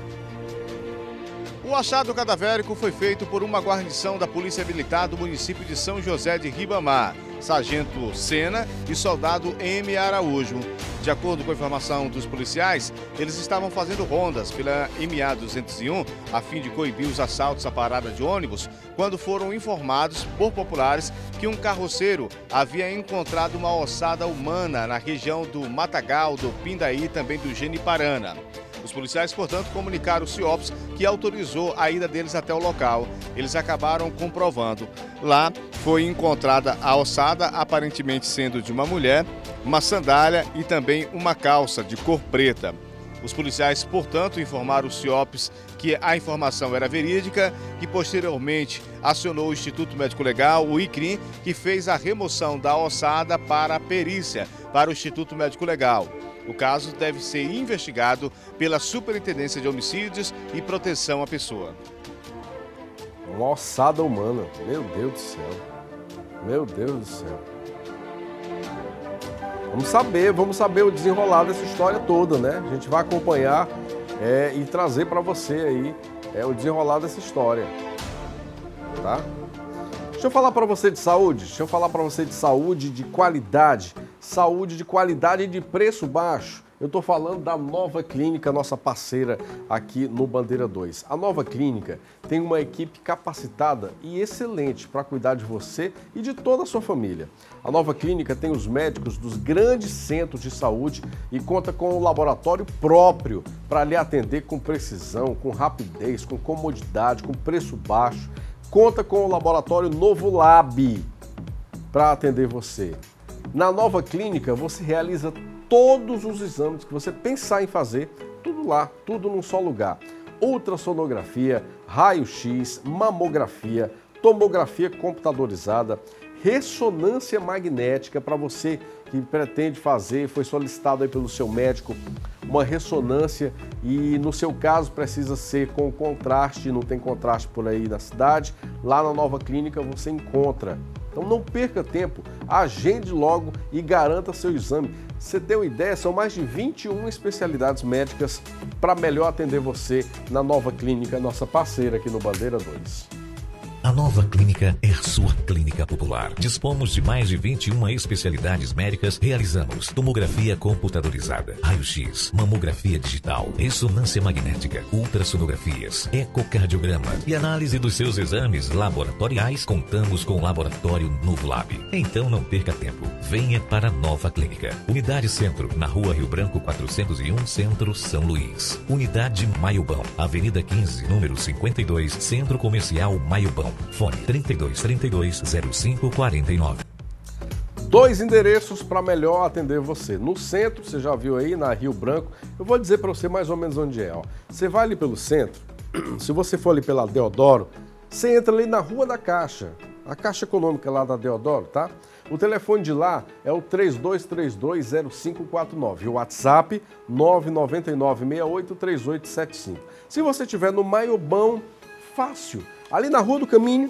Speaker 5: O achado cadavérico foi feito por uma guarnição da Polícia Militar do município de São José de Ribamar, Sargento Sena e soldado M. Araújo. De acordo com a informação dos policiais, eles estavam fazendo rondas pela MA 201 a fim de coibir os assaltos à parada de ônibus, quando foram informados por populares que um carroceiro havia encontrado uma ossada humana na região do Matagal, do Pindaí e também do Geniparana. Os policiais, portanto, comunicaram o CIOPS que autorizou a ida deles até o local. Eles acabaram comprovando. Lá foi encontrada a ossada, aparentemente sendo de uma mulher, uma sandália e também uma calça de cor preta. Os policiais, portanto, informaram o CIOPS que a informação era verídica e posteriormente acionou o Instituto Médico Legal, o ICRIM, que fez a remoção da ossada para a perícia para o Instituto Médico Legal. O caso deve ser investigado pela Superintendência de Homicídios e Proteção à Pessoa.
Speaker 1: Uma ossada humana. Meu Deus do céu. Meu Deus do céu. Vamos saber, vamos saber o desenrolar dessa história toda, né? A gente vai acompanhar é, e trazer para você aí é, o desenrolar dessa história. Tá? Deixa eu falar para você de saúde, deixa eu falar para você de saúde de qualidade, saúde de qualidade e de preço baixo. Eu estou falando da Nova Clínica, nossa parceira aqui no Bandeira 2. A Nova Clínica tem uma equipe capacitada e excelente para cuidar de você e de toda a sua família. A Nova Clínica tem os médicos dos grandes centros de saúde e conta com um laboratório próprio para lhe atender com precisão, com rapidez, com comodidade, com preço baixo. Conta com o laboratório Novo Lab para atender você. Na Nova Clínica você realiza todos os exames que você pensar em fazer, tudo lá, tudo num só lugar. Ultrassonografia, raio-x, mamografia, tomografia computadorizada, ressonância magnética para você que pretende fazer, foi solicitado aí pelo seu médico uma ressonância e no seu caso precisa ser com contraste, não tem contraste por aí na cidade, lá na nova clínica você encontra. Então não perca tempo, agende logo e garanta seu exame. Você tem uma ideia, são mais de 21 especialidades médicas para melhor atender você na nova clínica, nossa parceira aqui no Bandeira 2.
Speaker 18: A nova clínica é sua clínica popular. Dispomos de mais de 21 especialidades médicas. Realizamos tomografia computadorizada, raio-x, mamografia digital, ressonância magnética, ultrassonografias, ecocardiograma e análise dos seus exames laboratoriais. Contamos com o laboratório Novo Lab. Então não perca tempo. Venha para a nova clínica. Unidade Centro, na Rua Rio Branco 401, Centro São Luís. Unidade Maiobão, Avenida 15, número 52, Centro Comercial Maiobão. Fone 32 32 05 49.
Speaker 1: Dois endereços para melhor atender você. No centro, você já viu aí, na Rio Branco. Eu vou dizer para você mais ou menos onde é. Ó. Você vai ali pelo centro, se você for ali pela Deodoro, você entra ali na Rua da Caixa. A Caixa Econômica lá da Deodoro, tá? O telefone de lá é o 32320549 e o WhatsApp 999683875. Se você estiver no Maiobão, fácil. Ali na Rua do Caminho,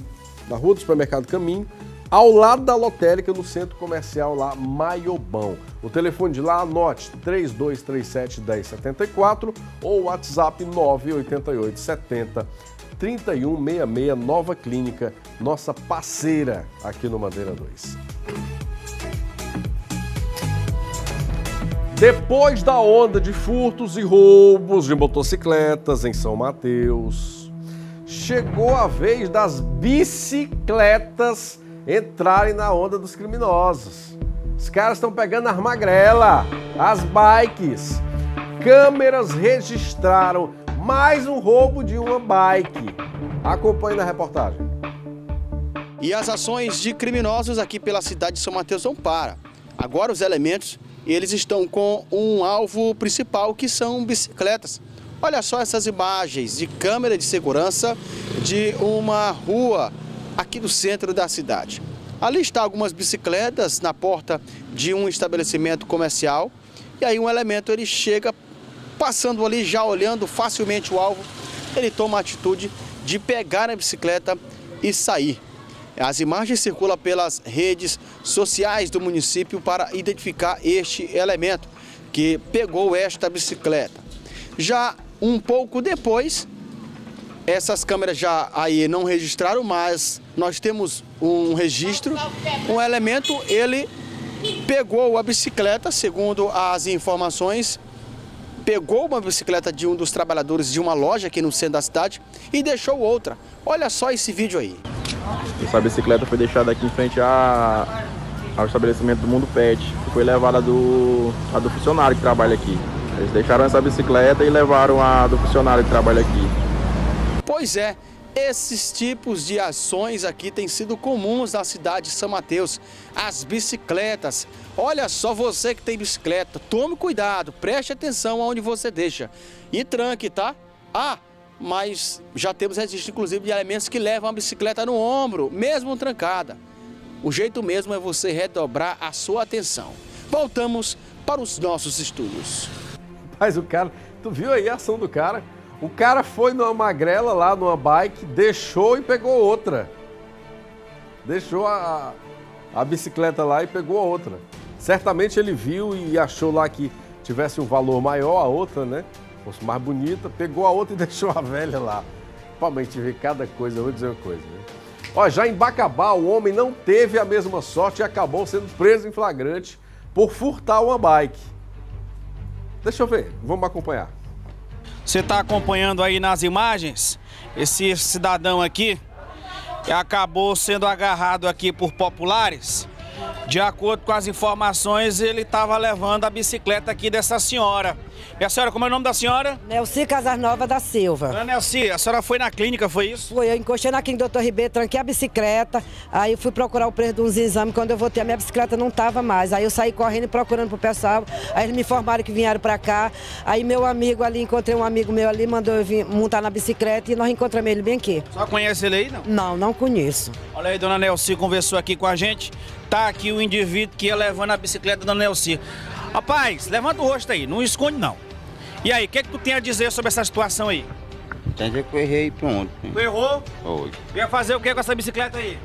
Speaker 1: na Rua do Supermercado Caminho, ao lado da lotérica no centro comercial lá Maiobão. O telefone de lá, anote 3237 1074 ou WhatsApp 988 70 3166 Nova Clínica, nossa parceira aqui no Madeira 2. Depois da onda de furtos e roubos de motocicletas em São Mateus, chegou a vez das bicicletas entrarem na onda dos criminosos. Os caras estão pegando as magrelas, as bikes. Câmeras registraram mais um roubo de uma bike. Acompanhe na reportagem.
Speaker 8: E as ações de criminosos aqui pela cidade de São Mateus não param. Agora os elementos, eles estão com um alvo principal que são bicicletas. Olha só essas imagens de câmera de segurança de uma rua aqui do centro da cidade. Ali está algumas bicicletas na porta de um estabelecimento comercial. E aí um elemento ele chega passando ali já olhando facilmente o alvo, ele toma a atitude de pegar a bicicleta e sair. As imagens circulam pelas redes sociais do município para identificar este elemento que pegou esta bicicleta. Já um pouco depois, essas câmeras já aí não registraram, mas nós temos um registro. Um elemento, ele pegou a bicicleta, segundo as informações, pegou uma bicicleta de um dos trabalhadores de uma loja aqui no centro da cidade e deixou outra. Olha só esse vídeo aí.
Speaker 19: Essa bicicleta foi deixada aqui em frente a, ao estabelecimento do Mundo Pet. Foi levada do, a do funcionário que trabalha aqui. Eles deixaram essa bicicleta e levaram a do funcionário que trabalha aqui.
Speaker 8: Pois é, esses tipos de ações aqui têm sido comuns na cidade de São Mateus. As bicicletas. Olha só você que tem bicicleta, tome cuidado, preste atenção aonde você deixa. E tranque, tá? Ah, mas já temos registro inclusive de elementos que levam a bicicleta no ombro, mesmo trancada. O jeito mesmo é você redobrar a sua atenção. Voltamos para os nossos estudos.
Speaker 1: Mas o cara, tu viu aí a ação do cara? O cara foi numa magrela lá, numa bike, deixou e pegou outra. Deixou a, a bicicleta lá e pegou a outra. Certamente ele viu e achou lá que tivesse um valor maior a outra, né? Fosse mais bonita, pegou a outra e deixou a velha lá. Gente vê cada coisa, eu vou dizer uma coisa, né? Ó, já em Bacabá, o homem não teve a mesma sorte e acabou sendo preso em flagrante por furtar uma bike. Deixa eu ver, vamos acompanhar.
Speaker 20: Você está acompanhando aí nas imagens esse cidadão aqui acabou sendo agarrado aqui por populares. De acordo com as informações, ele estava levando a bicicleta aqui dessa senhora. E a senhora, como é o nome da senhora?
Speaker 21: Nelci Casarnova da Silva.
Speaker 20: Dona Nelci, a senhora foi na clínica, foi isso?
Speaker 21: Foi, eu encostei na clínica do doutor Ribeiro, tranquei a bicicleta, aí fui procurar o preço de uns exames, quando eu voltei a minha bicicleta não estava mais. Aí eu saí correndo e procurando pro pessoal, aí eles me informaram que vieram para cá, aí meu amigo ali, encontrei um amigo meu ali, mandou eu vir montar na bicicleta e nós encontramos ele bem aqui.
Speaker 20: Só conhece ele aí, não?
Speaker 21: Não, não conheço.
Speaker 20: Olha aí, dona Nelci conversou aqui com a gente. Tá aqui o indivíduo que ia levando a bicicleta da Nelci. Rapaz, levanta o rosto aí, não esconde não. E aí, o que, que tu tem a dizer sobre essa situação aí?
Speaker 22: Tem que eu errei pronto.
Speaker 20: Tu errou?
Speaker 22: Foi.
Speaker 20: Ia fazer o que com essa bicicleta aí?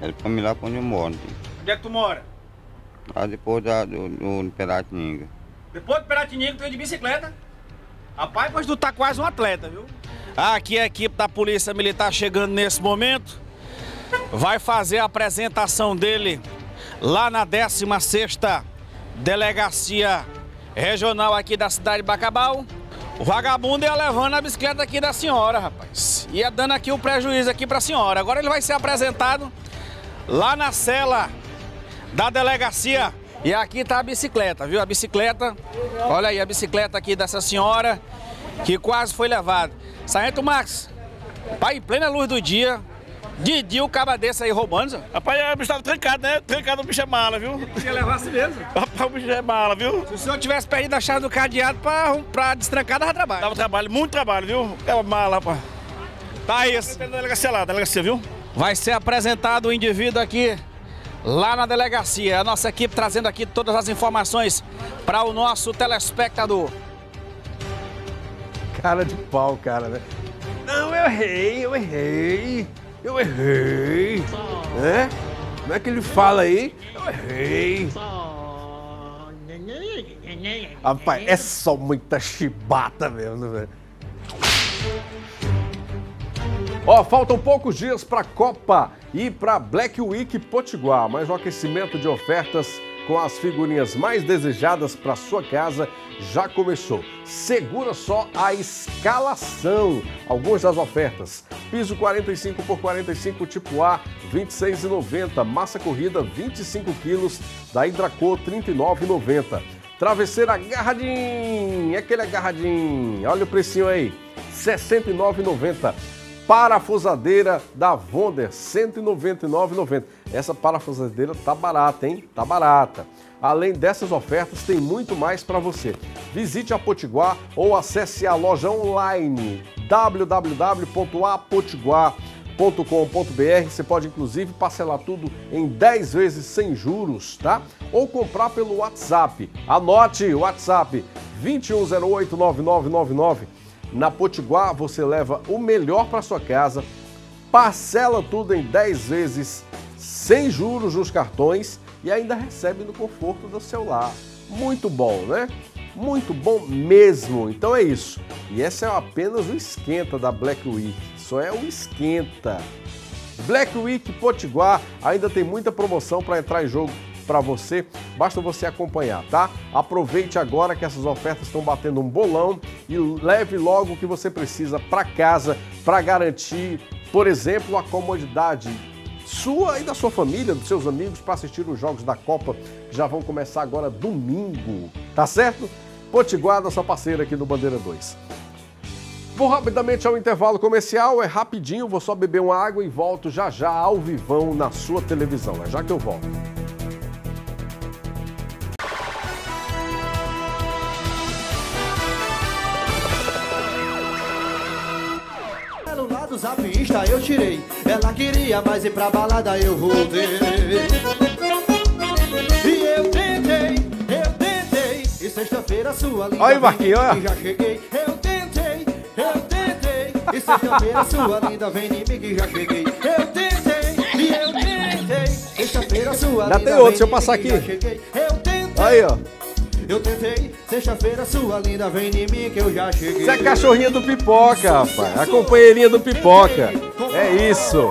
Speaker 22: Era pra me lá pra onde eu moro.
Speaker 20: Onde é que tu mora?
Speaker 22: Lá depois da, do, do Peratinga.
Speaker 20: Depois do Piratininho, tu ia de bicicleta. Rapaz, pois tu tá quase um atleta, viu? Aqui a equipe da Polícia Militar chegando nesse momento. Vai fazer a apresentação dele lá na 16ª Delegacia Regional aqui da cidade de Bacabal. O vagabundo ia levando a bicicleta aqui da senhora, rapaz. Ia dando aqui o prejuízo aqui pra senhora. Agora ele vai ser apresentado lá na cela da delegacia. E aqui tá a bicicleta, viu? A bicicleta, olha aí a bicicleta aqui dessa senhora que quase foi levada. Sargento Max, pai, em plena luz do dia, Didi, o caba desse aí roubando, senhor.
Speaker 23: Rapaz, o bicho tava trancado, né? Trancado o bicho é mala, viu?
Speaker 20: Ia levar assim mesmo.
Speaker 23: Rapaz, o bicho é mala, viu?
Speaker 20: Se o senhor tivesse perdido a chave do cadeado pra, pra destrancar, dava trabalho.
Speaker 23: Dava trabalho, muito trabalho, viu? É mala, rapaz.
Speaker 20: Tá isso.
Speaker 23: Delegacia lá, delegacia, viu?
Speaker 20: Vai ser apresentado o indivíduo aqui lá na delegacia. A nossa equipe trazendo aqui todas as informações para o nosso telespectador.
Speaker 1: Cara de pau, cara, né? Não, eu errei, eu errei, eu errei. É? Como é que ele fala aí? Eu errei. Rapaz, é só muita chibata mesmo, velho. Ó, faltam poucos dias para a Copa e para Black Week Potiguar, mas o aquecimento de ofertas com as figurinhas mais desejadas para sua casa já começou. Segura só a escalação. Algumas das ofertas: piso 45 por 45 tipo A, 26,90. Massa corrida 25 quilos da Hidracor 39,90. Travesseiro agarradinho, aquele agarradinho. Olha o precinho aí, 69,90 parafusadeira da Vonder, R$ 199,90. Essa parafusadeira tá barata, hein? Tá barata. Além dessas ofertas, tem muito mais para você. Visite a Potiguar ou acesse a loja online www.apotiguar.com.br. Você pode inclusive parcelar tudo em 10 vezes sem juros, tá? Ou comprar pelo WhatsApp. Anote o WhatsApp 21089999. Na Potiguar você leva o melhor para sua casa, parcela tudo em 10 vezes sem juros nos cartões e ainda recebe no conforto do celular. Muito bom, né? Muito bom mesmo. Então é isso. E esse é apenas o esquenta da Black Week. Só é o esquenta. Black Week Potiguar ainda tem muita promoção para entrar em jogo para você, basta você acompanhar, tá? Aproveite agora que essas ofertas estão batendo um bolão e leve logo o que você precisa para casa para garantir, por exemplo, a comodidade sua e da sua família, dos seus amigos para assistir os jogos da Copa que já vão começar agora domingo, tá certo? Potiguar, nossa parceira aqui no Bandeira 2. Vou rapidamente ao intervalo comercial, é rapidinho, vou só beber uma água e volto já já ao vivão na sua televisão. É já que eu volto.
Speaker 24: Eu tirei Ela queria mais ir pra balada eu voltei E eu tentei, eu tentei E sexta-feira sua linda
Speaker 1: Olha Marquinhos, olha.
Speaker 24: já cheguei Eu tentei, eu tentei E sexta-feira sua linda vem em mim que já cheguei Eu tentei, e eu tentei Sexta-feira sua
Speaker 1: Ainda
Speaker 24: linda
Speaker 1: tem outro, deixa eu passar
Speaker 24: já
Speaker 1: aqui.
Speaker 24: cheguei. Eu tentei
Speaker 1: Aí, ó.
Speaker 24: Eu tentei, sexta-feira sua linda vem em mim que eu já cheguei
Speaker 1: Isso é cachorrinha do pipoca, rapaz. A companheirinha do pipoca. É isso.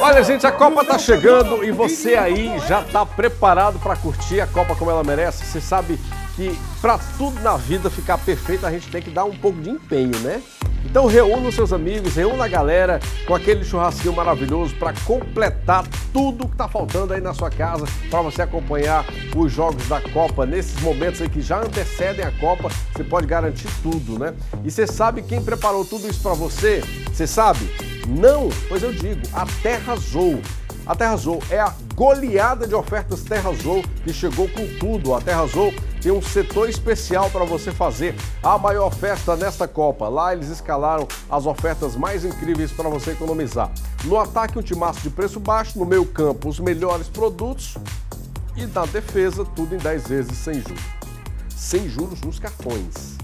Speaker 1: Olha, gente, a Copa tá chegando e você aí já tá preparado para curtir a Copa como ela merece? Você sabe que para tudo na vida ficar perfeito, a gente tem que dar um pouco de empenho, né? Então reúna os seus amigos, reúna a galera com aquele churrasquinho maravilhoso para completar tudo que tá faltando aí na sua casa para você acompanhar os jogos da Copa nesses momentos aí que já antecedem a Copa, você pode garantir tudo, né? E você sabe quem preparou tudo isso para você? Você sabe? Não? Pois eu digo, a Terra Azul. A Terra Azul é a goleada de ofertas Terra Azul que chegou com tudo. A Terra Azul tem um setor especial para você fazer a maior festa nesta Copa. Lá eles escalaram as ofertas mais incríveis para você economizar. No ataque, um timaço de preço baixo, no meio campo, os melhores produtos e na defesa, tudo em 10 vezes sem juros. Sem juros nos cartões.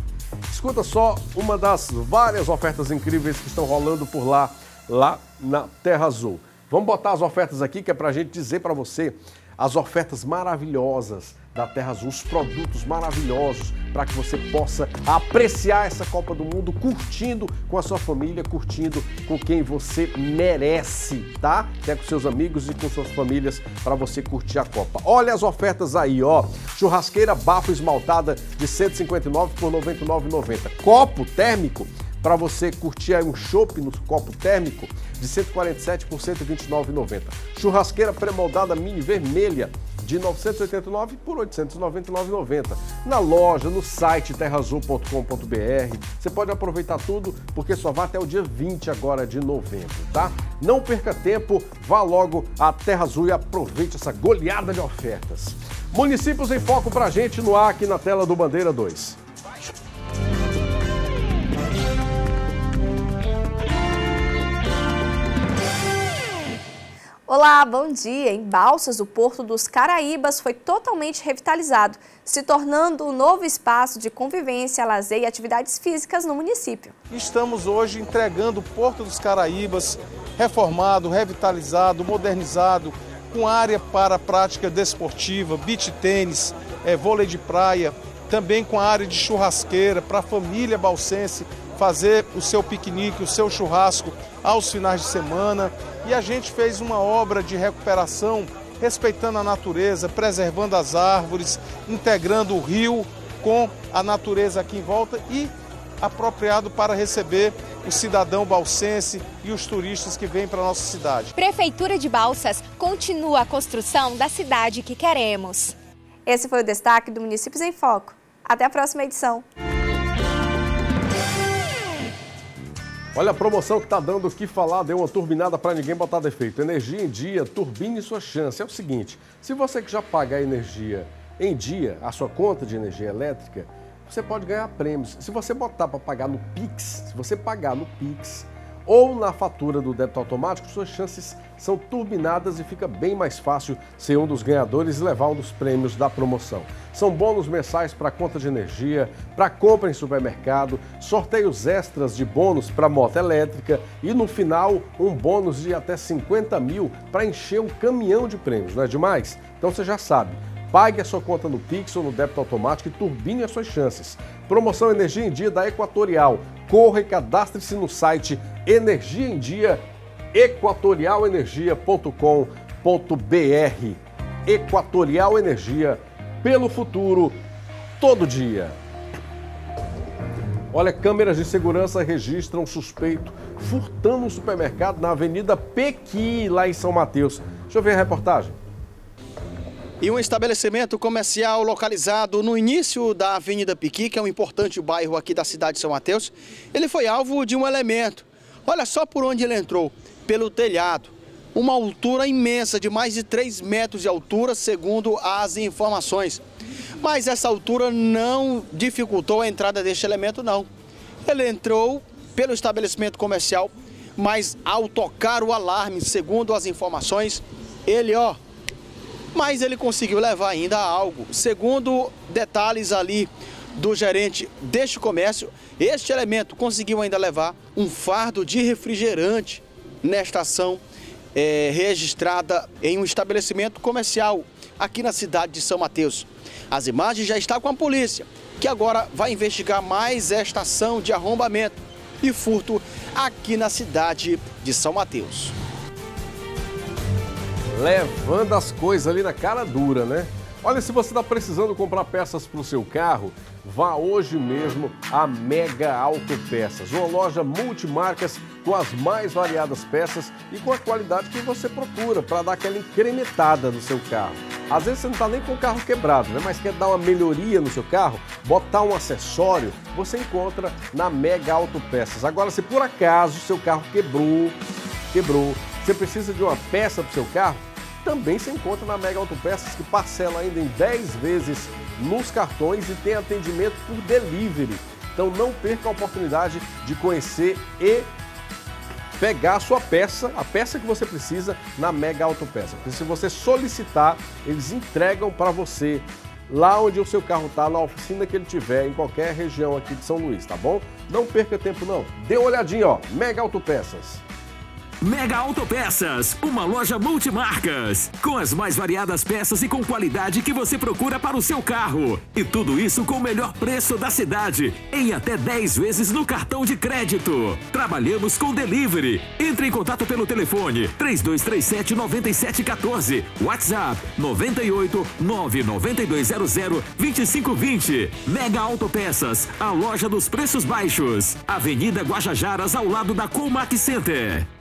Speaker 1: Escuta só uma das várias ofertas incríveis que estão rolando por lá, lá na Terra Azul. Vamos botar as ofertas aqui que é para a gente dizer para você as ofertas maravilhosas da Terra Azul, os produtos maravilhosos para que você possa apreciar essa Copa do Mundo curtindo com a sua família, curtindo com quem você merece, tá? Até com seus amigos e com suas famílias para você curtir a Copa. Olha as ofertas aí, ó. Churrasqueira bafo esmaltada de 159 por 99,90. Copo térmico para você curtir aí um chopp no copo térmico de 147 por 129,90. Churrasqueira pré-moldada mini vermelha de 989 por 899,90. Na loja, no site terrazul.com.br. Você pode aproveitar tudo porque só vai até o dia 20 agora de novembro, tá? Não perca tempo, vá logo à Terra Azul e aproveite essa goleada de ofertas. Municípios em foco pra gente no ar aqui na tela do Bandeira 2.
Speaker 25: Olá, bom dia. Em Balsas, o Porto dos Caraíbas foi totalmente revitalizado, se tornando um novo espaço de convivência, lazer e atividades físicas no município.
Speaker 26: Estamos hoje entregando o Porto dos Caraíbas reformado, revitalizado, modernizado, com área para prática desportiva, beach tênis, é, vôlei de praia, também com área de churrasqueira para a família balsense fazer o seu piquenique, o seu churrasco aos finais de semana. E a gente fez uma obra de recuperação respeitando a natureza, preservando as árvores, integrando o rio com a natureza aqui em volta e apropriado para receber o cidadão balsense e os turistas que vêm para a nossa cidade.
Speaker 25: Prefeitura de Balsas continua a construção da cidade que queremos. Esse foi o destaque do Municípios em Foco. Até a próxima edição.
Speaker 1: Olha a promoção que está dando o que falar, deu uma turbinada para ninguém botar defeito. Energia em dia, turbine sua chance. É o seguinte, se você que já paga a energia em dia, a sua conta de energia elétrica, você pode ganhar prêmios. Se você botar para pagar no Pix, se você pagar no Pix, ou na fatura do débito automático, suas chances são turbinadas e fica bem mais fácil ser um dos ganhadores e levar um dos prêmios da promoção. São bônus mensais para conta de energia, para compra em supermercado, sorteios extras de bônus para moto elétrica e no final um bônus de até 50 mil para encher um caminhão de prêmios, não é demais? Então você já sabe. Pague a sua conta no Pix ou no débito automático e turbine as suas chances. Promoção Energia em Dia da Equatorial. Corra e cadastre-se no site Energia em Dia equatorialenergia.com.br. Equatorial Energia pelo futuro todo dia. Olha, câmeras de segurança registram suspeito furtando um supermercado na Avenida Pequi, lá em São Mateus. Deixa eu ver a reportagem.
Speaker 8: E um estabelecimento comercial localizado no início da Avenida Piqui, que é um importante bairro aqui da cidade de São Mateus, ele foi alvo de um elemento. Olha só por onde ele entrou, pelo telhado. Uma altura imensa, de mais de 3 metros de altura, segundo as informações. Mas essa altura não dificultou a entrada deste elemento, não. Ele entrou pelo estabelecimento comercial, mas ao tocar o alarme, segundo as informações, ele, ó, mas ele conseguiu levar ainda algo. Segundo detalhes ali do gerente deste comércio, este elemento conseguiu ainda levar um fardo de refrigerante nesta ação é, registrada em um estabelecimento comercial aqui na cidade de São Mateus. As imagens já estão com a polícia, que agora vai investigar mais esta ação de arrombamento e furto aqui na cidade de São Mateus
Speaker 1: levando as coisas ali na cara dura, né? Olha, se você está precisando comprar peças para o seu carro, vá hoje mesmo à Mega Autopeças, uma loja multimarcas com as mais variadas peças e com a qualidade que você procura para dar aquela incrementada no seu carro. Às vezes você não está nem com o carro quebrado, né? mas quer dar uma melhoria no seu carro, botar um acessório, você encontra na Mega Autopeças. Agora, se por acaso seu carro quebrou, quebrou, Você precisa de uma peça para o seu carro? Também se encontra na Mega Autopeças, que parcela ainda em 10 vezes nos cartões e tem atendimento por delivery. Então não perca a oportunidade de conhecer e pegar a sua peça, a peça que você precisa na Mega Autopeça. Porque se você solicitar, eles entregam para você lá onde o seu carro está, na oficina que ele tiver, em qualquer região aqui de São Luís, tá bom? Não perca tempo não. Dê uma olhadinha, ó, Mega Autopeças.
Speaker 27: Mega Autopeças, uma loja multimarcas, com as mais variadas peças e com qualidade que você procura para o seu carro. E tudo isso com o melhor preço da cidade, em até 10 vezes no cartão de crédito. Trabalhamos com delivery. Entre em contato pelo telefone 3237 9714, WhatsApp 98 99200 2520. Mega Autopeças, a loja dos preços baixos. Avenida Guajajaras, ao lado da Colmac Center.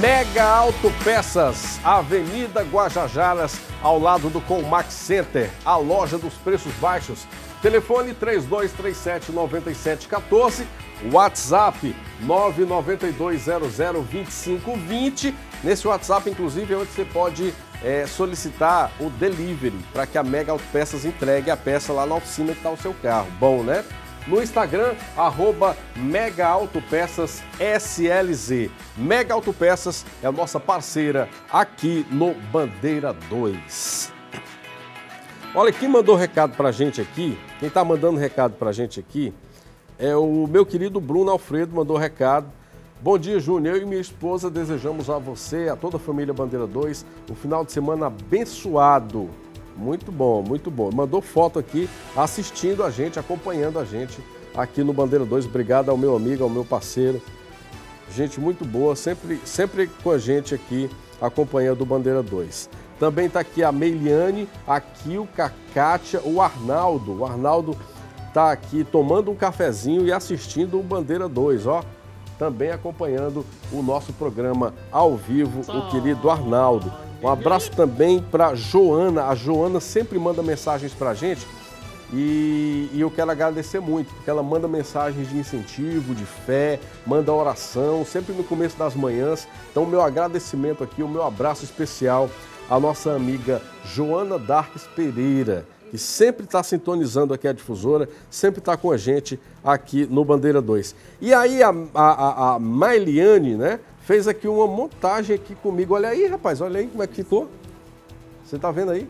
Speaker 1: Mega Autopeças, Avenida Guajajaras, ao lado do Colmax Center, a loja dos preços baixos. Telefone 3237-9714, WhatsApp 992002520. Nesse WhatsApp, inclusive, é onde você pode é, solicitar o delivery para que a Mega Autopeças entregue a peça lá na oficina que está o seu carro. Bom, né? No Instagram, arroba Mega Autopeças SLZ. Mega Autopeças é a nossa parceira aqui no Bandeira 2. Olha, quem mandou recado pra gente aqui, quem tá mandando recado pra gente aqui, é o meu querido Bruno Alfredo, mandou recado. Bom dia, Júnior. Eu e minha esposa desejamos a você, a toda a família Bandeira 2, um final de semana abençoado. Muito bom, muito bom. Mandou foto aqui assistindo a gente, acompanhando a gente aqui no Bandeira 2. Obrigado ao meu amigo, ao meu parceiro. Gente muito boa, sempre, sempre com a gente aqui acompanhando o Bandeira 2. Também está aqui a Meiliane, aqui o Cakátia, o Arnaldo. O Arnaldo está aqui tomando um cafezinho e assistindo o Bandeira 2, ó. Também acompanhando o nosso programa ao vivo, o querido Arnaldo. Um abraço também para Joana. A Joana sempre manda mensagens para a gente e, e, eu quero agradecer muito, porque ela manda mensagens de incentivo, de fé, manda oração, sempre no começo das manhãs. Então, meu agradecimento aqui, o meu abraço especial à nossa amiga Joana Darques Pereira, que sempre está sintonizando aqui a difusora, sempre está com a gente aqui no Bandeira 2. E aí a, a, a Mailiane, né, fez aqui uma montagem aqui comigo. Olha aí, rapaz, olha aí como é que ficou. Você está vendo aí?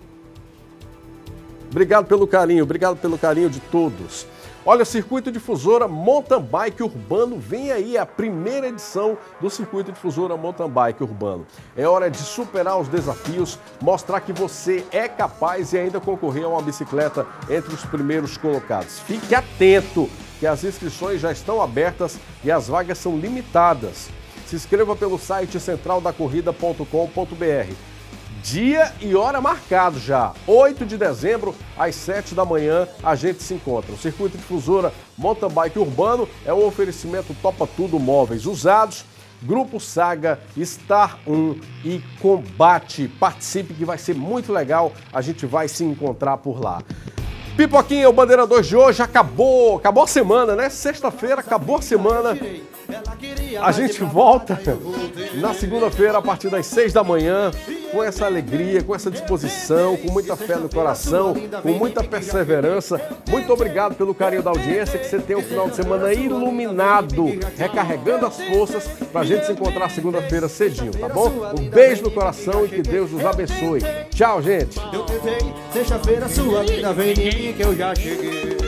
Speaker 1: Obrigado pelo carinho, obrigado pelo carinho de todos. Olha, Circuito Difusora Mountain Bike Urbano, vem aí a primeira edição do Circuito Difusora Mountain Bike Urbano. É hora de superar os desafios, mostrar que você é capaz e ainda concorrer a uma bicicleta entre os primeiros colocados. Fique atento, que as inscrições já estão abertas e as vagas são limitadas. Se inscreva pelo site centraldacorrida.com.br. Dia e hora marcado já. 8 de dezembro, às 7 da manhã, a gente se encontra. O Circuito Difusora Mountain Bike Urbano é um oferecimento Topa Tudo Móveis Usados, Grupo Saga, Star 1 e Combate. Participe que vai ser muito legal, a gente vai se encontrar por lá. Pipoquinha, o Bandeira 2 de hoje acabou, acabou a semana, né? Sexta-feira, acabou a semana. A gente volta na segunda-feira a partir das 6 da manhã com essa alegria, com essa disposição, com muita fé no coração, com muita perseverança. Muito obrigado pelo carinho da audiência, que você tenha um final de semana iluminado, recarregando as forças para a gente se encontrar segunda-feira cedinho, tá bom? Um beijo no coração e que Deus nos abençoe. Tchau, gente.
Speaker 24: Eu sexta-feira sua vida vem mim que eu já cheguei.